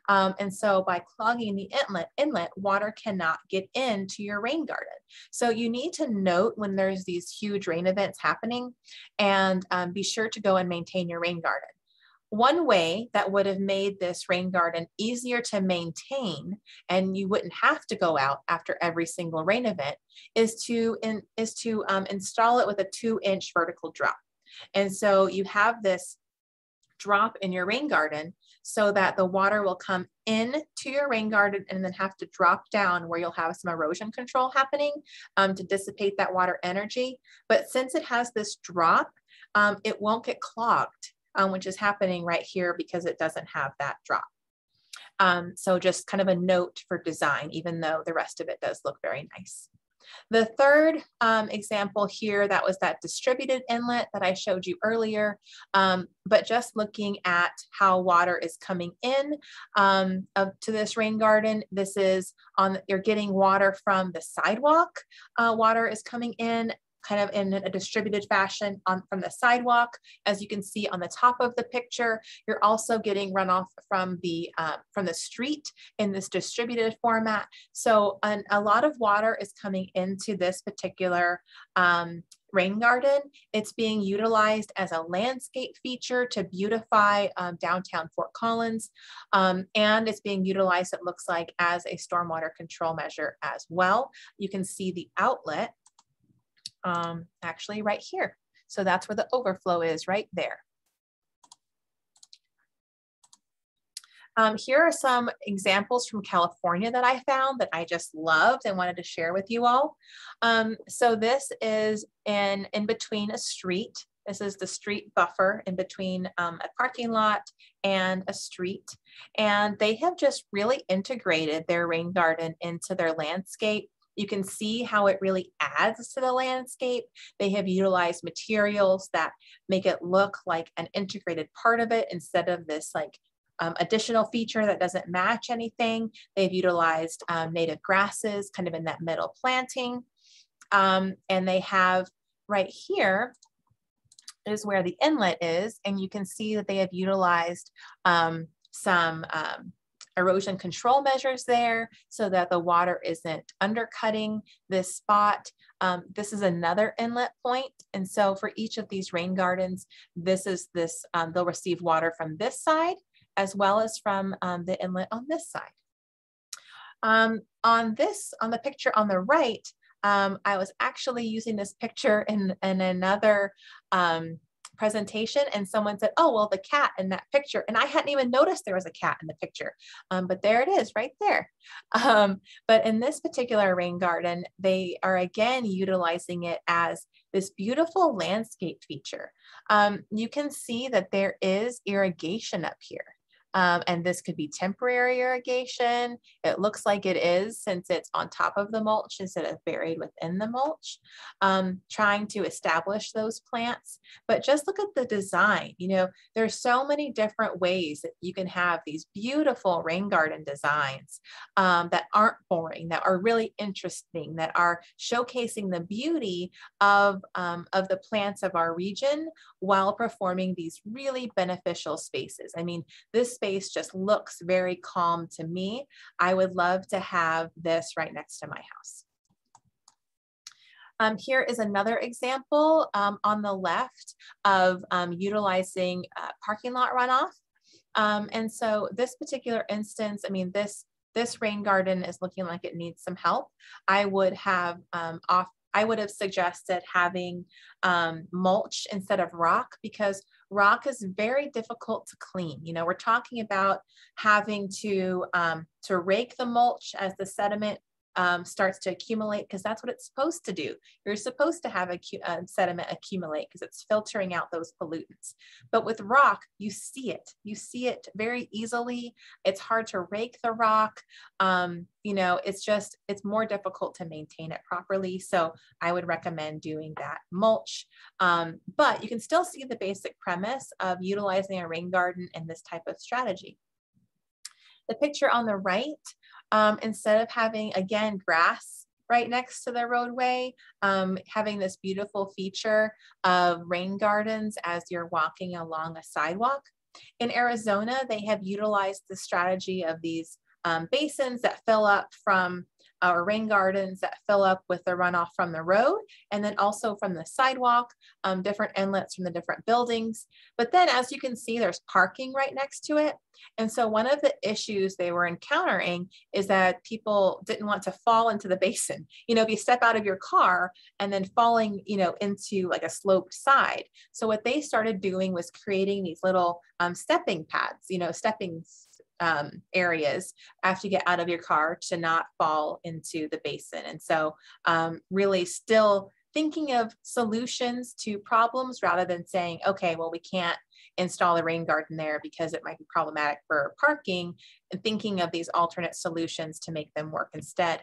Um, and so by clogging the inlet, inlet, water cannot get into your rain garden. So you need to note when there's these huge rain events happening and um, be sure to go and maintain your rain garden. One way that would have made this rain garden easier to maintain and you wouldn't have to go out after every single rain event is to, in, is to um, install it with a two inch vertical drop. And so you have this drop in your rain garden so that the water will come in to your rain garden and then have to drop down where you'll have some erosion control happening um, to dissipate that water energy. But since it has this drop, um, it won't get clogged um, which is happening right here because it doesn't have that drop. Um, so just kind of a note for design, even though the rest of it does look very nice. The third um, example here, that was that distributed inlet that I showed you earlier, um, but just looking at how water is coming in um, to this rain garden. This is on, you're getting water from the sidewalk. Uh, water is coming in kind of in a distributed fashion on from the sidewalk. As you can see on the top of the picture, you're also getting runoff from the uh, from the street in this distributed format. So an, a lot of water is coming into this particular um, rain garden. It's being utilized as a landscape feature to beautify um, downtown Fort Collins. Um, and it's being utilized, it looks like, as a stormwater control measure as well. You can see the outlet um, actually right here. So that's where the overflow is right there. Um, here are some examples from California that I found that I just loved and wanted to share with you all. Um, so this is in, in between a street. This is the street buffer in between um, a parking lot and a street. And they have just really integrated their rain garden into their landscape. You can see how it really adds to the landscape. They have utilized materials that make it look like an integrated part of it instead of this like um, additional feature that doesn't match anything. They've utilized um, native grasses kind of in that middle planting. Um, and they have right here is where the inlet is. And you can see that they have utilized um, some um, erosion control measures there so that the water isn't undercutting this spot. Um, this is another inlet point. And so for each of these rain gardens, this is this, um, they'll receive water from this side as well as from um, the inlet on this side. Um, on this, on the picture on the right, um, I was actually using this picture in, in another um, presentation and someone said, oh, well, the cat in that picture. And I hadn't even noticed there was a cat in the picture, um, but there it is right there. [LAUGHS] Um, but in this particular rain garden, they are again utilizing it as this beautiful landscape feature. Um, you can see that there is irrigation up here. Um, and this could be temporary irrigation. It looks like it is since it's on top of the mulch instead of buried within the mulch, um, trying to establish those plants. But just look at the design. You know, there's so many different ways that you can have these beautiful rain garden designs um, that aren't boring, that are really interesting, that are showcasing the beauty of, um, of the plants of our region while performing these really beneficial spaces. I mean, this space just looks very calm to me. I would love to have this right next to my house. Um, here is another example um, on the left of um, utilizing uh, parking lot runoff. Um, and so this particular instance, I mean, this this rain garden is looking like it needs some help. I would have um, off I would have suggested having um, mulch instead of rock because rock is very difficult to clean. You know, we're talking about having to, um, to rake the mulch as the sediment um, starts to accumulate because that's what it's supposed to do. You're supposed to have a uh, sediment accumulate because it's filtering out those pollutants. But with rock, you see it. You see it very easily. It's hard to rake the rock. Um, you know, it's just, it's more difficult to maintain it properly. So I would recommend doing that mulch. Um, but you can still see the basic premise of utilizing a rain garden in this type of strategy. The picture on the right um, instead of having, again, grass right next to the roadway, um, having this beautiful feature of rain gardens as you're walking along a sidewalk. In Arizona, they have utilized the strategy of these um, basins that fill up from or rain gardens that fill up with the runoff from the road and then also from the sidewalk, um, different inlets from the different buildings. But then as you can see, there's parking right next to it. And so one of the issues they were encountering is that people didn't want to fall into the [LAUGHS] basin. You know, if you step out of your car and then falling, you know, into like a sloped side. So what they started doing was creating these little um, stepping pads, you know, stepping um, areas after you get out of your car to not fall into the basin. And so um, really still thinking of solutions to problems rather than saying, okay, well, we can't install a rain garden there because it might be problematic for parking and thinking of these alternate solutions to make them work instead.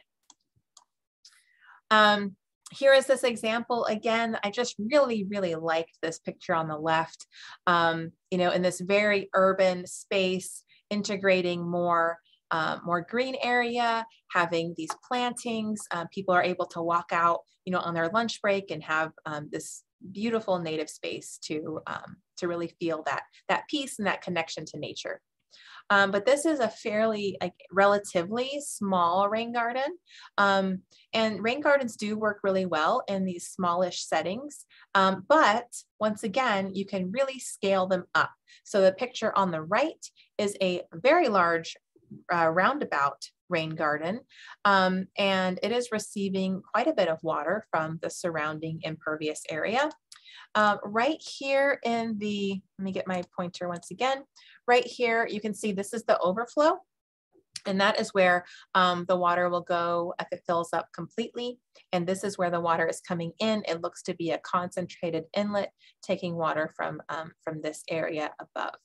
Um, here is this example again. I just really, really liked this picture on the left. Um, you know, in this very urban space, integrating more um, more green area, having these plantings. Um, people are able to walk out, you know, on their lunch break and have um, this beautiful native space to um, to really feel that that peace and that connection to nature. Um, but this is a fairly like, relatively small rain garden. Um, and rain gardens do work really well in these smallish settings. Um, but once again, you can really scale them up. So the picture on the right is a very large uh, roundabout rain garden. Um, and it is receiving quite a bit of water from the surrounding impervious area. Um, right here in the, let me get my pointer once again. Right here, you can see this is the overflow. And that is where um, the water will go if it fills up completely. And this is where the water is coming in. It looks to be a concentrated inlet taking water from, um, from this area above.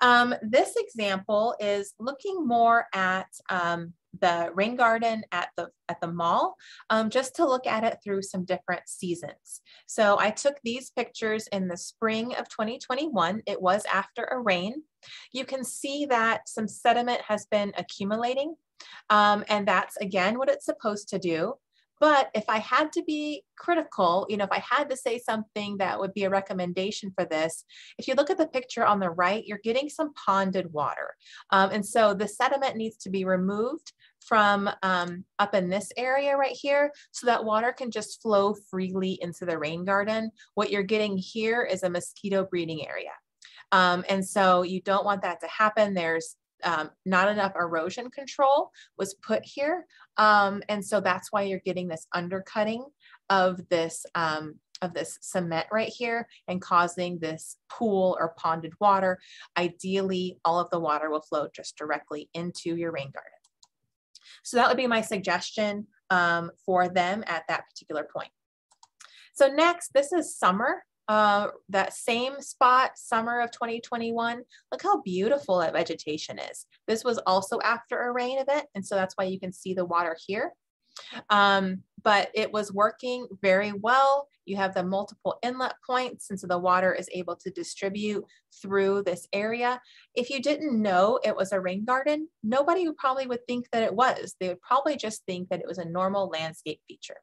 Um, this example is looking more at um, the rain garden at the at the mall um, just to look at it through some different seasons. So I took these pictures in the spring of 2021. It was after a rain. You can see that some sediment has been accumulating um, and that's again what it's supposed to do. But if I had to be critical, you know, if I had to say something that would be a recommendation for this, if you look at the picture on the right, you're getting some ponded water. Um, and so the sediment needs to be removed from um, up in this area right here so that water can just flow freely into the rain garden. What you're getting here is a mosquito breeding area. Um, and so you don't want that to happen. There's um, not enough erosion control was put here. Um, and so that's why you're getting this undercutting of this um, of this cement right here and causing this pool or ponded water. Ideally, all of the water will flow just directly into your rain garden. So that would be my suggestion um, for them at that particular point. So next, this is summer uh, that same spot, summer of 2021, look how beautiful that vegetation is. This was also after a rain event, and so that's why you can see the water here. Um, but it was working very well. You have the multiple inlet points, and so the water is able to distribute through this area. If you didn't know it was a rain garden, nobody would probably would think that it was. They would probably just think that it was a normal landscape feature.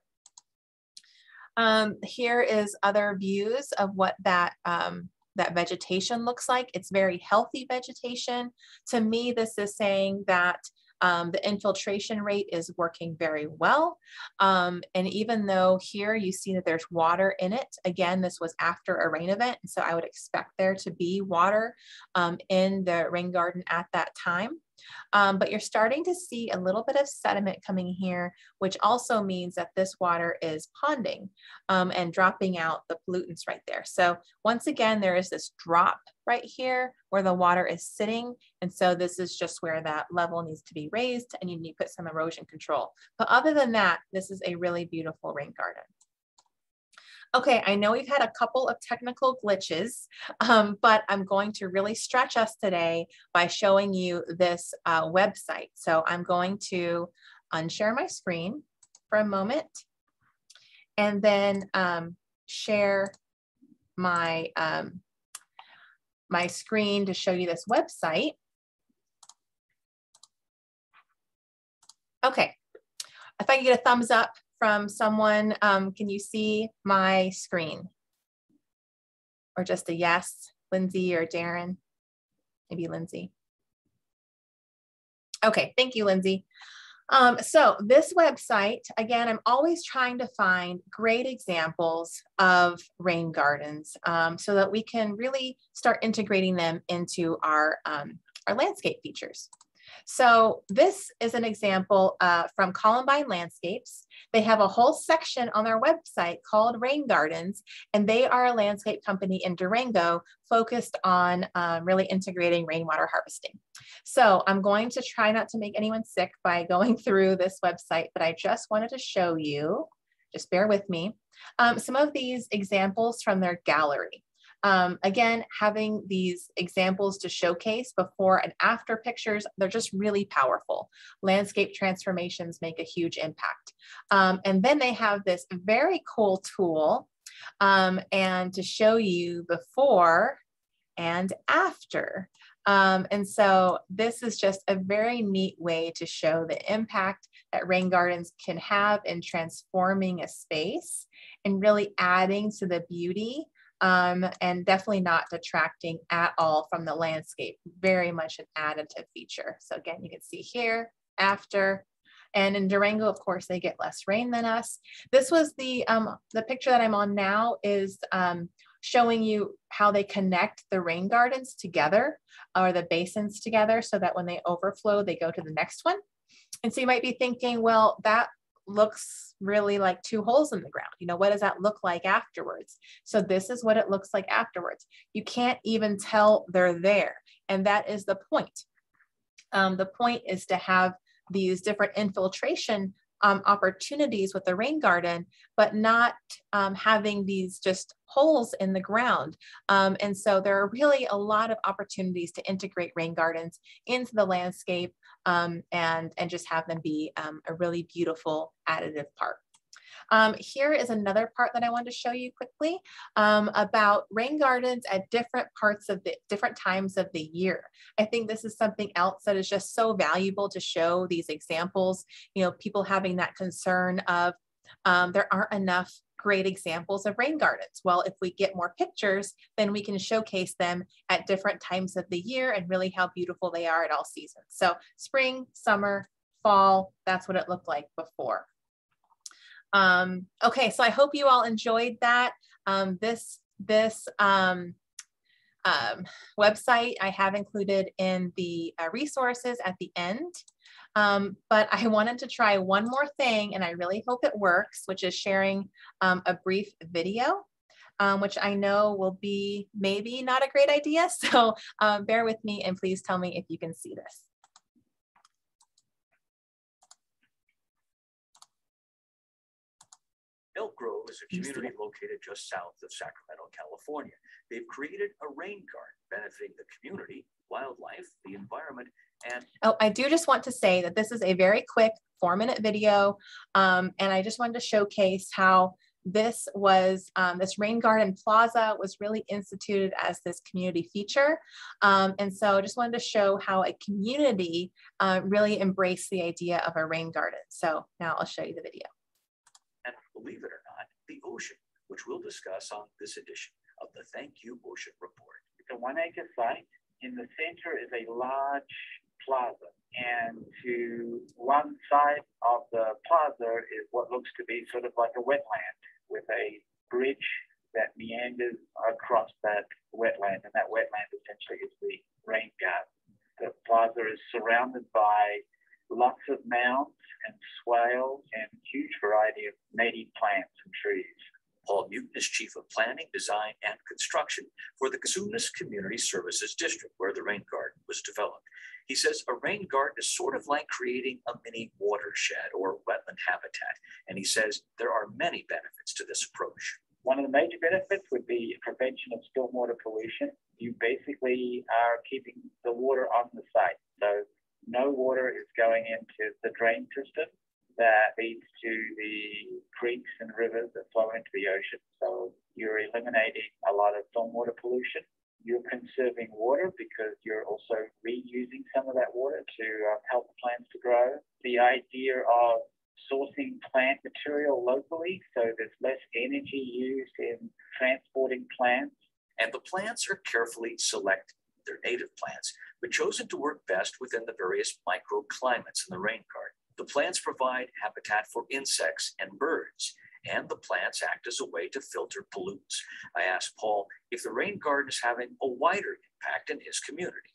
Um, here is other views of what that um, that vegetation looks like. It's very healthy vegetation. To me, this is saying that um, the infiltration rate is working very well. Um, and even though here you see that there's water in it, again, this was after a rain event. So I would expect there to be water um, in the rain garden at that time. Um, but you're starting to see a little bit of sediment coming here, which also means that this water is ponding um, and dropping out the pollutants right there. So once again, there is this drop right here where the water is sitting. And so this is just where that level needs to be raised and you need to put some erosion control. But other than that, this is a really beautiful rain garden. Okay, I know we've had a couple of technical glitches, um, but I'm going to really stretch us today by showing you this uh, website. So I'm going to unshare my screen for a moment and then um, share my, um, my screen to show you this website. Okay, if I can get a thumbs up from someone. Um, can you see my screen? Or just a yes, Lindsay or Darren? Maybe Lindsay. Okay, thank you, Lindsay. Um, so this website, again, I'm always trying to find great examples of rain gardens um, so that we can really start integrating them into our, um, our landscape features. So this is an example uh, from Columbine Landscapes. They have a whole section on their website called Rain Gardens, and they are a landscape company in Durango focused on um, really integrating rainwater harvesting. So I'm going to try not to make anyone sick by going [LAUGHS] through this website, but I just wanted to show you, just bear with me, um, some of these examples from their gallery. Um, again, having these examples to showcase before and after pictures, they're just really powerful. Landscape transformations make a huge impact. Um, and then they have this very cool tool um, and to show you before and after. Um, and so this is just a very neat way to show the impact that rain gardens can have in transforming a space and really adding to the beauty um, and definitely not detracting at all from the landscape. Very much an additive feature. So again, you can see here, after, and in Durango, of course, they get less rain than us. This was the, um, the picture that I'm on now is um, showing you how they connect the rain gardens together or the basins together so that when they overflow, they go to the next one. And so you might be thinking, well, that looks really like two holes in the ground. You know, what does that look like afterwards? So this is what it looks like afterwards. You can't even tell they're there. And that is the point. Um, the point is to have these different infiltration um, opportunities with the rain garden, but not um, having these just holes in the ground. Um, and so there are really a lot of opportunities to integrate rain gardens into the landscape um, and, and just have them be um, a really beautiful additive part. Um, here is another part that I wanted to show you quickly um, about rain gardens at different parts of the different times of the year. I think this is something else that is just so valuable to show these examples, you know, people having that concern of um, there aren't enough great examples of rain gardens. Well, if we get more pictures, then we can showcase them at different times of the year and really how beautiful they are at all seasons. So spring, summer, fall, that's what it looked like before. Um, okay, so I hope you all enjoyed that. Um, this this um, um, website I have included in the uh, resources at the end. Um, but I wanted to try one more thing and I really hope it works, which is sharing um, a brief video, um, which I know will be maybe not a great idea. [LAUGHS] So um, bear with me and please tell me if you can see this. Elk Grove is a community located just south of Sacramento, California. They've created a rain garden benefiting the community, wildlife, the environment, and Oh, I do just want to say that this is a very quick four minute video. Um, and I just wanted to showcase how this was, um, this Rain Garden Plaza was really instituted as this community feature. Um, and so I just wanted to show how a community uh, really embraced the idea of a rain garden. So now I'll show you the video and believe it or not, the ocean, which we'll discuss on this edition of the Thank You Ocean Report. It's a one acre site. In the center is a large plaza. And to one side of the plaza is what looks to be sort of like a wetland with a bridge that meanders across that wetland. And that wetland essentially is the rain garden. The plaza is surrounded by lots of mounds and swales and huge variety of native plants and trees. Paul Newton is Chief of Planning, Design, and Construction for the Cosumnes Community Services District, where the rain garden was developed. He says a rain garden is sort of like creating a mini watershed or wetland habitat. And he says there are many benefits to this approach. One of the major benefits would be prevention of stormwater pollution. You basically are keeping the water on the site. So no water is going into the drain system that leads to the creeks and rivers that flow into the ocean. So you're eliminating a lot of stormwater pollution. You're conserving water because you're also reusing some of that water to uh, help plants to grow. The idea of sourcing plant material locally, so there's less energy used in transporting plants. And the plants are carefully selected They're native plants, but chosen to work best within the various microclimates in the rain garden. The plants provide habitat for insects and birds, and the plants act as a way to filter pollutants. I asked Paul if the rain garden is having a wider impact in his community.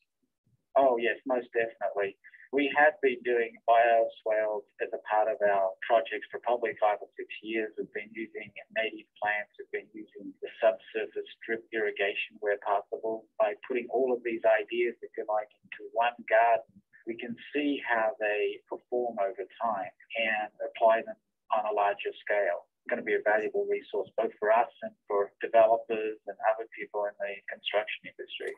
Oh, yes, most definitely. We have been doing bioswales as a part of our projects for probably five or six years. We've been using native plants, we've been using the subsurface drip irrigation where possible. By putting all of these ideas, if you like, into one garden, we can see how they perform over time and apply them on a larger scale It's going to be a valuable resource both for us and for developers and other people in the construction industry.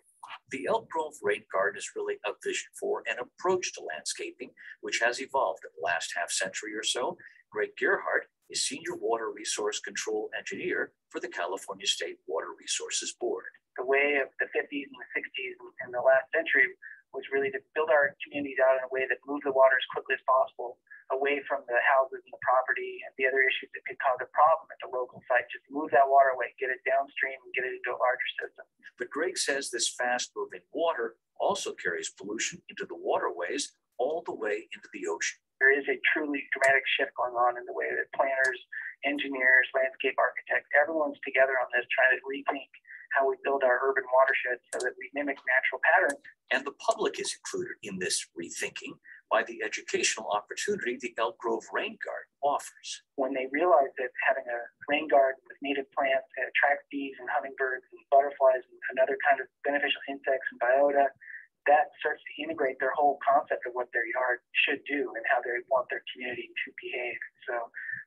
The Elk Grove Rain Garden is really a vision for an approach to landscaping, which has evolved in the last half century or so. Greg Gearheart is Senior Water Resource Control Engineer for the California State Water Resources Board. The way of the 50s and the 60s in the last century was really to build our communities out in a way that moved the water as quickly as possible away from the houses and the property and the other issues that could cause a problem at the local site. Just move that water away, get it downstream, and get it into a larger system. But Greg says this fast moving water also carries pollution into the waterways all the way into the ocean. There there is a truly dramatic shift going on in the way that planners, engineers, landscape architects, everyone's together on this, trying to rethink how we build our urban watersheds so that we mimic natural patterns. And the public is included in this rethinking by the educational opportunity the Elk Grove Rain Garden offers. When they realize that having a rain garden with native plants that attract bees and hummingbirds and butterflies and other kind of beneficial insects and biota, that starts to integrate their whole concept of what their yard should do and how they want their community to behave. So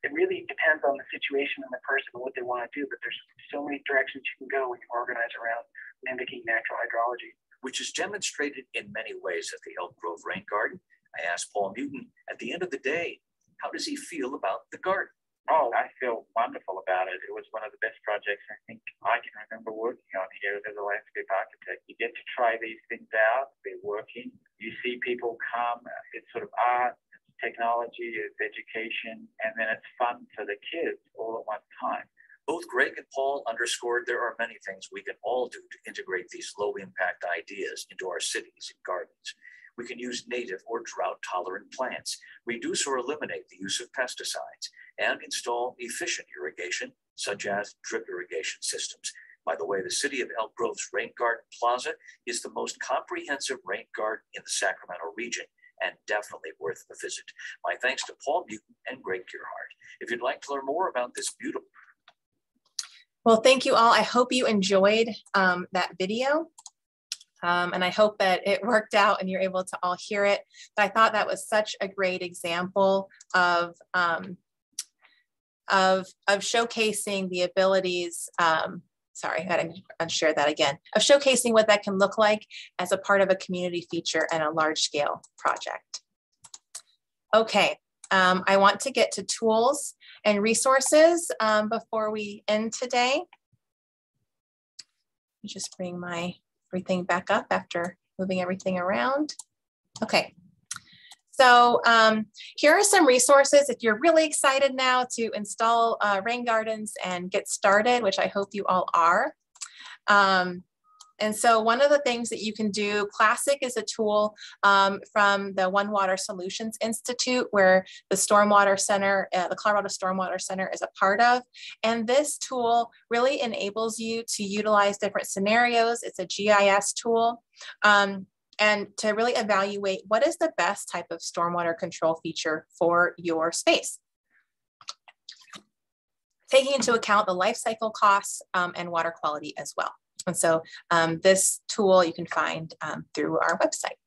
it really depends on the situation and the person and what they want to do, but there's so many directions you can go when you organize around mimicking natural hydrology. Which is demonstrated in many ways at the Elk Grove Rain Garden I asked Paul Muten at the end of the day, how does he feel about the garden? Oh, I feel wonderful about it. It was one of the best projects I think I can remember working on here as a landscape architect. You get to try these things out, they're working. You see people come, it's sort of art, it's technology, it's education, and then it's fun for the kids all at one time. Both Greg and Paul underscored there are many things we can all do to integrate these low impact ideas into our cities and gardens. We can use native or drought tolerant plants, reduce or eliminate the use of pesticides, and install efficient irrigation, such as drip irrigation systems. By the way, the city of Elk Grove's Rain Garden Plaza is the most comprehensive rain garden in the Sacramento region and definitely worth a visit. My thanks to Paul Muten and Greg Gearheart. If you'd like to learn more about this beautiful well, thank you all. I hope you enjoyed um, that video. Um, and I hope that it [LAUGHS] worked out and you're able to all hear it. But I thought that was such a great example of, um, of, of showcasing the abilities, um, sorry, I gotta unshare that again, of showcasing what that can look like as a part of a community feature and a large scale project. Okay, um, I want to get to tools and resources um, before we end today. Just bring my everything back up after moving everything around. Okay. So um, here are some resources if you're really excited now to install uh, rain gardens and get started, which I hope you all are. Um, and so one of the things that you can do, CLASIC is a tool um, from the One Water Solutions Institute where the Stormwater Center, uh, the Colorado Stormwater Center is a part of. And this tool really enables you to utilize different scenarios. It's a GIS tool. Um, and to really evaluate what is the best type of stormwater control feature for your space taking into account the life cycle costs um, and water quality as well. And so um, this tool you can find um, through our website.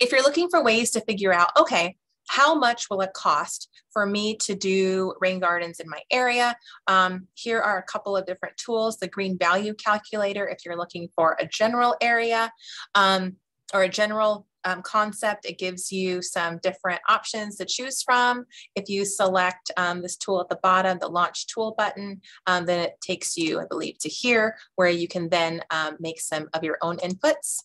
If you're looking for ways to figure out, okay, how much will it cost for me to do rain gardens in my area? Um, here are a couple of different tools, the green value calculator, if you're looking for a general area um, or a general um, concept. It gives you some different options to choose from. If you select um, this tool at the bottom, the launch tool button, um, then it takes you, I believe, to here where you can then um, make some of your own inputs.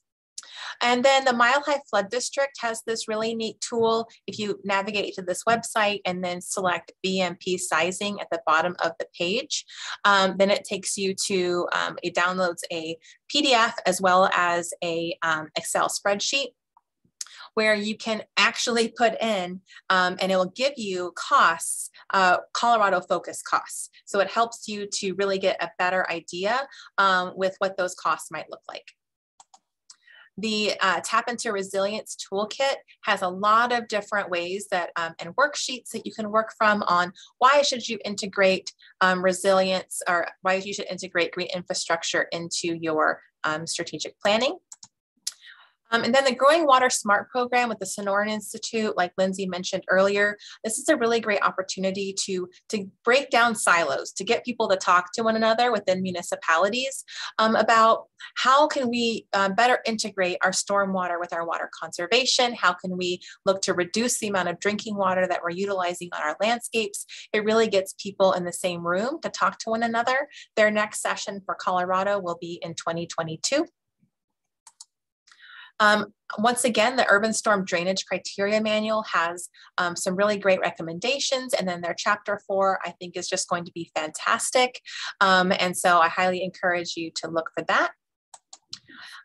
And then the Mile High Flood District has this really neat tool. If you navigate to this website and then select BMP sizing at the bottom of the page, um, then it takes you to, um, it downloads a PDF as well as a um, Excel spreadsheet where you can actually put in um, and it will give you costs, uh, Colorado focus costs. So it helps you to really get a better idea um, with what those costs might look like. The uh, Tap into Resilience Toolkit has a lot of different ways that um, and worksheets that you can work from on why should you integrate um, resilience or why you should integrate green infrastructure into your um, strategic planning. Um, and then the Growing Water Smart program with the Sonoran Institute, like Lindsay mentioned earlier, this is a really great opportunity to, to break down silos, to get people to talk to one another within municipalities um, about how can we um, better integrate our stormwater with our water conservation? How can we look to reduce the amount of drinking water that we're utilizing on our landscapes? It really gets people in the same room to talk to one another. Their next session for Colorado will be in 2022. Um, once again, the Urban Storm Drainage Criteria Manual has um, some really great recommendations. And then their chapter four, I think is just going to be fantastic. Um, and so I highly encourage you to look for that.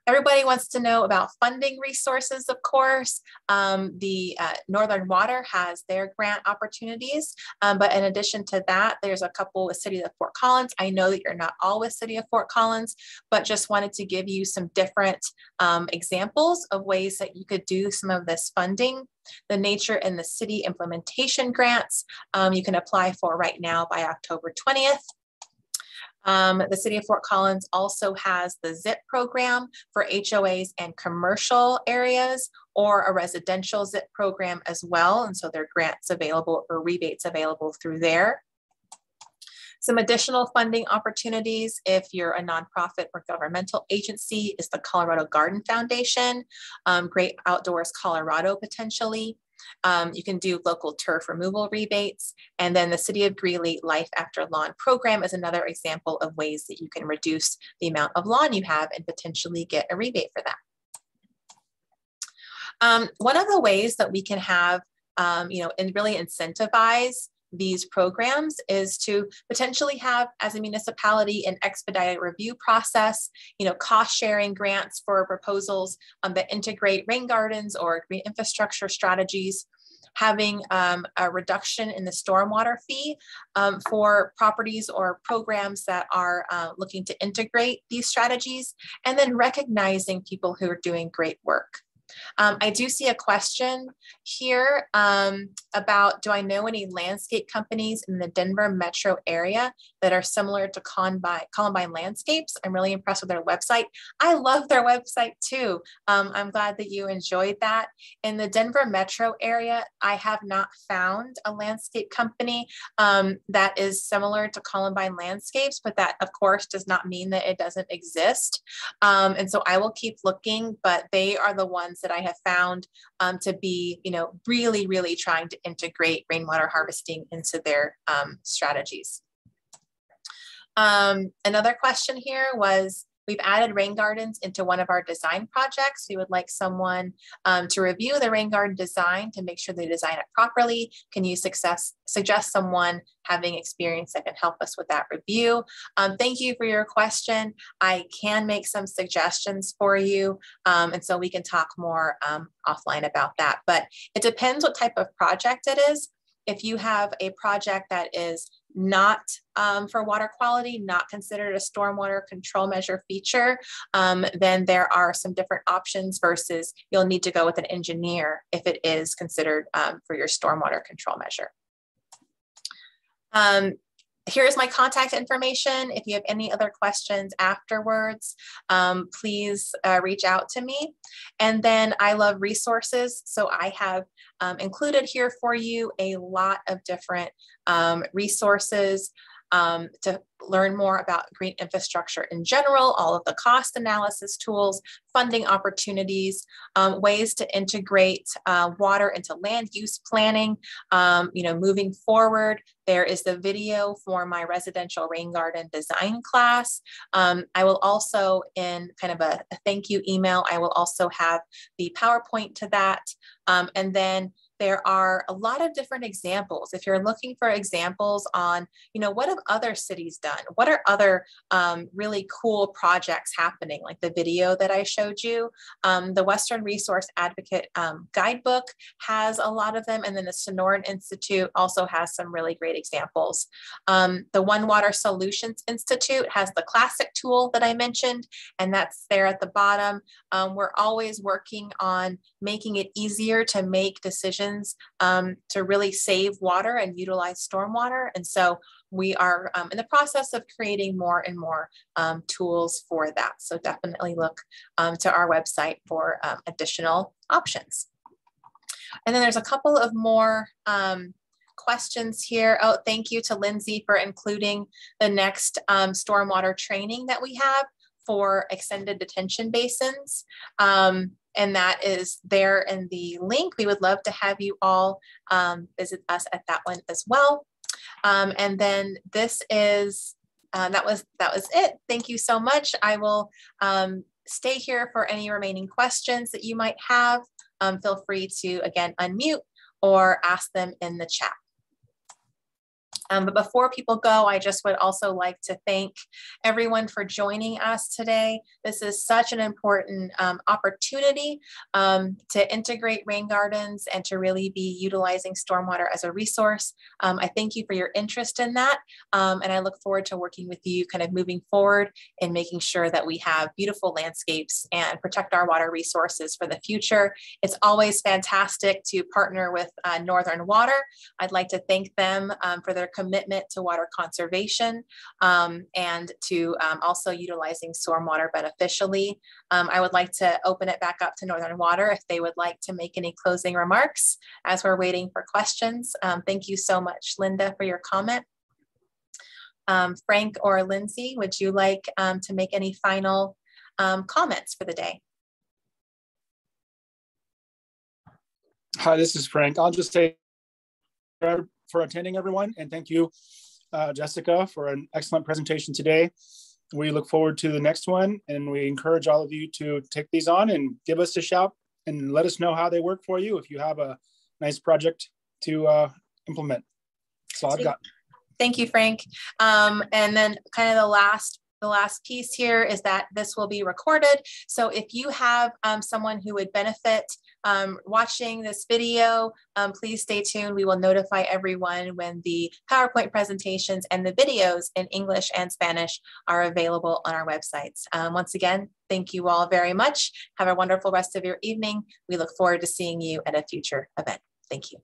Everybody wants to know about funding resources, of course. Um, the uh, Northern Water has their grant opportunities, um, but in addition to that, there's a couple with City of Fort Collins. I know that you're not all with City of Fort Collins, but just wanted to give you some different um, examples of ways that you could do some of this funding. The nature and the city implementation grants um, you can apply for right now by October 20th. Um, the City of Fort Collins also has the XIP program for HOAs and commercial areas or a residential XIP program as well. And so there are grants available or rebates available through there. Some additional funding opportunities if you're a nonprofit or governmental agency is the Colorado Garden Foundation, um, Great Outdoors Colorado potentially. Um, you can do local turf removal rebates. And then the City of Greeley Life After Lawn program is another example of ways that you can reduce the amount of lawn you have and potentially get a rebate for that. Um, one of the ways that we can have, um, you know, and really incentivize these programs is to potentially have as a municipality an expedited review process you know cost sharing grants for proposals um, that integrate rain gardens or green infrastructure strategies having um, a reduction in the stormwater fee um, for properties or programs that are uh, looking to integrate these strategies and then recognizing people who are doing great work um, I do see a question here um, about, do I know any landscape companies in the Denver metro area that are similar to Columbine, Columbine Landscapes? I'm really impressed with their website. I love their website too. Um, I'm glad that you enjoyed that. In the Denver metro area, I have not found a landscape company um, that is similar to Columbine Landscapes, but that of course does not mean that it doesn't exist. Um, and so I will keep looking, but they are the ones that I have found um, to be, you know, really, really trying to integrate rainwater harvesting into their um, strategies. Um, another question here was, We've added rain gardens into one of our design projects. We would like someone um, to review the rain garden design to make sure they design it properly. Can you success, suggest someone having experience that can help us with that review? Um, thank you for your question. I can make some suggestions for you. Um, and so we can talk more um, offline about that. But it depends what type of project it is. If you have a project that is not um, for water quality, not considered a stormwater control measure feature, um, then there are some different options versus you'll need to go with an engineer if it is considered um, for your stormwater control measure. Here's my contact information. If you have any other questions afterwards, um, please uh, reach out to me. And then I love resources. So I have um, included here for you a lot of different um, resources um, to learn more about green infrastructure in general, all of the cost analysis tools, funding opportunities, um, ways to integrate uh, water into land use planning. Um, you know, moving forward, there is the video for my residential rain garden design class. Um, I will also, in kind of a, a, thank you email, I will also have the PowerPoint to that. Um, and then there are a lot of different examples. If you're looking for examples on, you know, what have other cities done? What are other um, really cool projects happening? Like the video that I showed you, um, the Western Resource Advocate um, guidebook has a lot of them. And then the Sonoran Institute also has some really great examples. Um, the One Water Solutions Institute has the CLASIC tool that I mentioned, and that's there at the bottom. Um, we're always working on making it easier to make decisions um, to really save water and utilize stormwater. And so we are um, in the process of creating more and more um, tools for that. So definitely look um, to our website for um, additional options. And then there's a couple of more um, questions here. Oh, thank you to Lindsay for including the next stormwater training that we have for extended detention basins. Um, and that is there in the link. We would love to have you all um, visit us at that one as well. Um, and then this is, uh, that was that was it. Thank you so much. I will um, stay here for any remaining questions that you might have. Um, feel free to, again, unmute or ask them in the chat. Um, but before people go, I just would also like to thank everyone for joining us today. This is such an important um, opportunity um, to integrate rain gardens and to really be utilizing stormwater as a resource. Um, I thank you for your interest in that. Um, and I look forward to working with you kind of moving forward and making sure that we have beautiful landscapes and protect our water resources for the future. It's always fantastic to partner with uh, Northern Water. I'd like to thank them um, for their commitment to water conservation um, and to um, also utilizing stormwater beneficially. Um, I would like to open it back up to Northern Water if they would like to make any closing remarks as we're waiting for questions. Um, thank you so much, Linda, for your comment. Frank or Lindsay, would you like to make any final comments for the day? Hi, this is Frank. I'll just say for attending, everyone, and thank you, uh, Jessica, for an excellent presentation today. We look forward to the next one, and we encourage all of you to take these on and give us a shout and let us know how they work for you if you have a nice project to uh, implement. That's all I've got. Thank you, Frank. Um, and then kind of the last the last piece here is that this will be recorded. So if you have um, someone who would benefit um, watching this video, um, please stay tuned. We will notify everyone when the PowerPoint presentations and the videos in English and Spanish are available on our websites. Um, once again, thank you all very much. Have a wonderful rest of your evening. We look forward to seeing you at a future event. Thank you.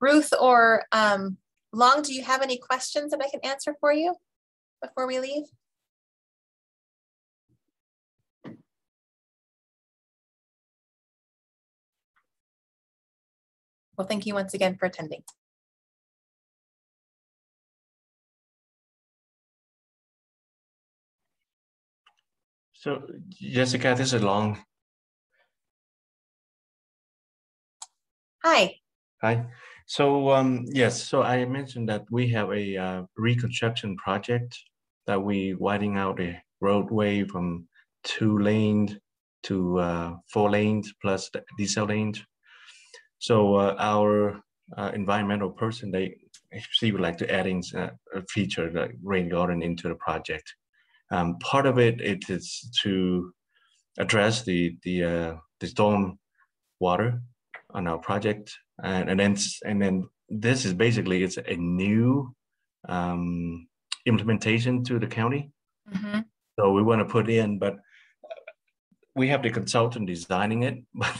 Ruth or um, Long, do you have any questions that I can answer for you before we leave? Well, thank you once again for attending. So Jessica, this is Long. Hi. Hi. So um, yes, so I mentioned that we have a uh, reconstruction project that we widening out a roadway from two lanes to uh, four lanes plus the decel lanes. So uh, our uh, environmental person, they she would like to add in uh, a feature like rain garden into the project. Um, part of it, it is to address the the uh, the storm water on our project and, and then and then this is basically it's a new um, implementation to the county. Mm-hmm. So we want to put in, but we have the consultant designing it. [LAUGHS]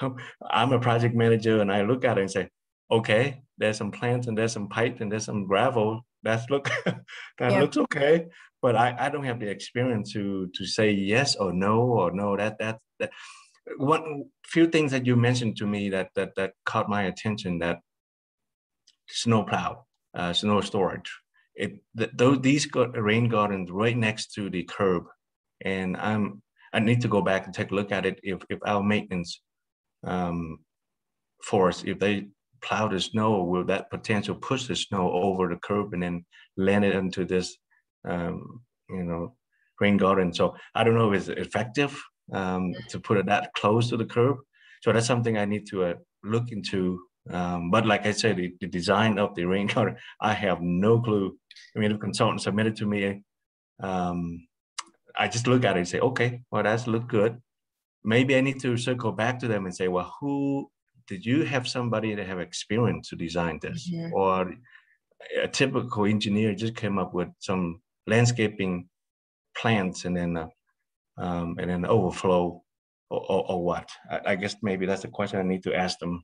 But I'm a project manager, and I look at it and say, okay, there's some plants and there's some pipe and there's some gravel. That's look [LAUGHS] that yeah. looks okay, but I, I don't have the experience to to say yes or no or no. That that that one few things that you mentioned to me that that that caught my attention that snow plow uh, snow storage. It those these rain gardens right next to the curb. And i'm i need to go back and take a look at it. If if our maintenance um force if they plow the snow will that potential push the snow over the curb and then land it into this um you know rain garden? So i don't know if it's effective um, to put it that close to the curb. So that's something I need to uh, look into. Um, but like I said, the, the, design of the rain garden, I have no clue. I mean, the consultant submitted to me. Um, I just look at it and say, okay, well, that's look good. Maybe I need to circle back to them and say, well, who did you have somebody that have experience to design this, Mhm. or a typical engineer just came up with some landscaping plans and then uh, um, and then overflow or, or, or what? I, I guess maybe that's the question I need to ask them.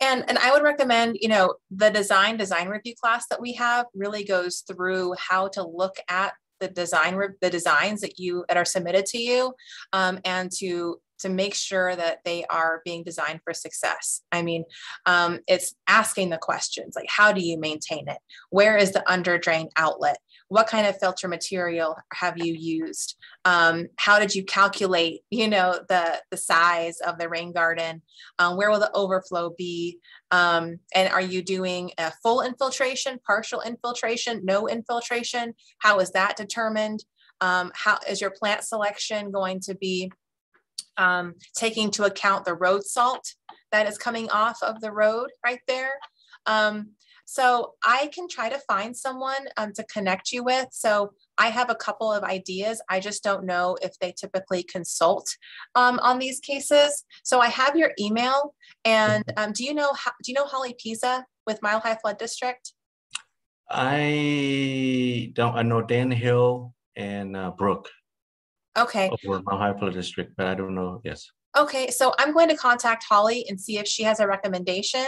And, and I would recommend, you know, the design design review class that we have really goes through how to look at the design the designs that you that are submitted to you um, and to to make sure that they are being designed for success. I mean, um, it's asking the questions like, how do you maintain it? Where is the under drain outlet? What kind of filter material have you used? Um, how did you calculate, [LAUGHS] you know, the the size of the rain garden? Um, where will the overflow be? Um, and are you doing a full infiltration, partial infiltration, no infiltration? How is that determined? Um, how is your plant selection going to be um, taking into account the road salt that is coming off of the road right there? Um, so I can try to find someone um, to connect you with. So I have a couple of ideas. I just don't know if they typically consult um, on these cases. So I have your email. And um, do you know do you know Holly Piza with Mile High Flood District? I don't. I know Dan Hill and uh, Brooke Okay. over Mile High Flood District, but I don't know. Yes. Okay, so I'm going to contact Holly and see if she has a recommendation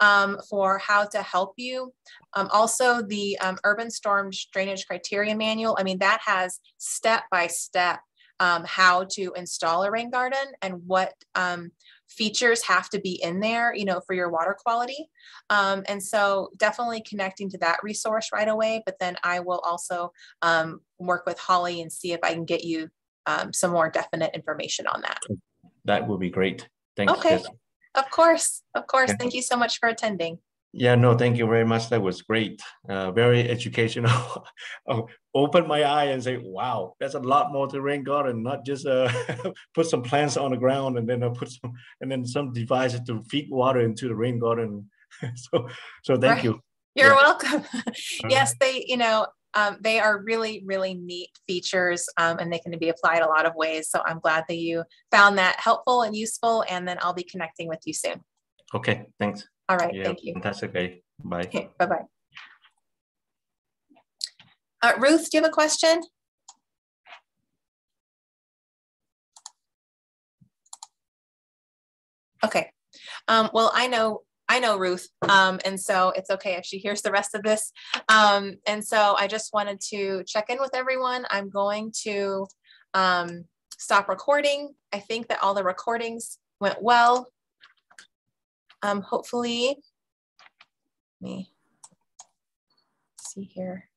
um, for how to help you. Um, also, the um, Urban Storm Drainage Criteria Manual, I mean, that has step by step um, how to install a rain garden and what um, features have to be in there, you know, for your water quality. Um, and so definitely connecting to that resource right away, but then I will also work with Holly and see if I can get you some more definite information on that. That would be great. Thanks. Okay. Of course, of course. Yeah. Thank you so much for attending. Yeah, no, thank you very much. That was great. Uh, very educational. [LAUGHS] oh, opened my eye and say, wow, there's a lot more to rain garden, not just uh, [LAUGHS] put some plants on the ground and then uh, put some and then some devices to feed water into the rain garden. [LAUGHS] so, so thank Right. you. You're Yeah. welcome. yes, they, you know, um, they are really, really neat features um, and they can be applied a lot of ways. So I'm glad that you found that helpful and useful. And then I'll be connecting with you soon. Okay, thanks. All right. Yeah, Thank you. Fantastic day. Bye. Okay. Bye bye. Uh, Ruth, do you have a question? Okay. Um, well, I know I know Ruth, um, and so it's okay if she hears the rest of this. Um, and so I just wanted to check in with everyone. I'm going to um, stop recording. I think that all the recordings went well. Um, hopefully, me see here.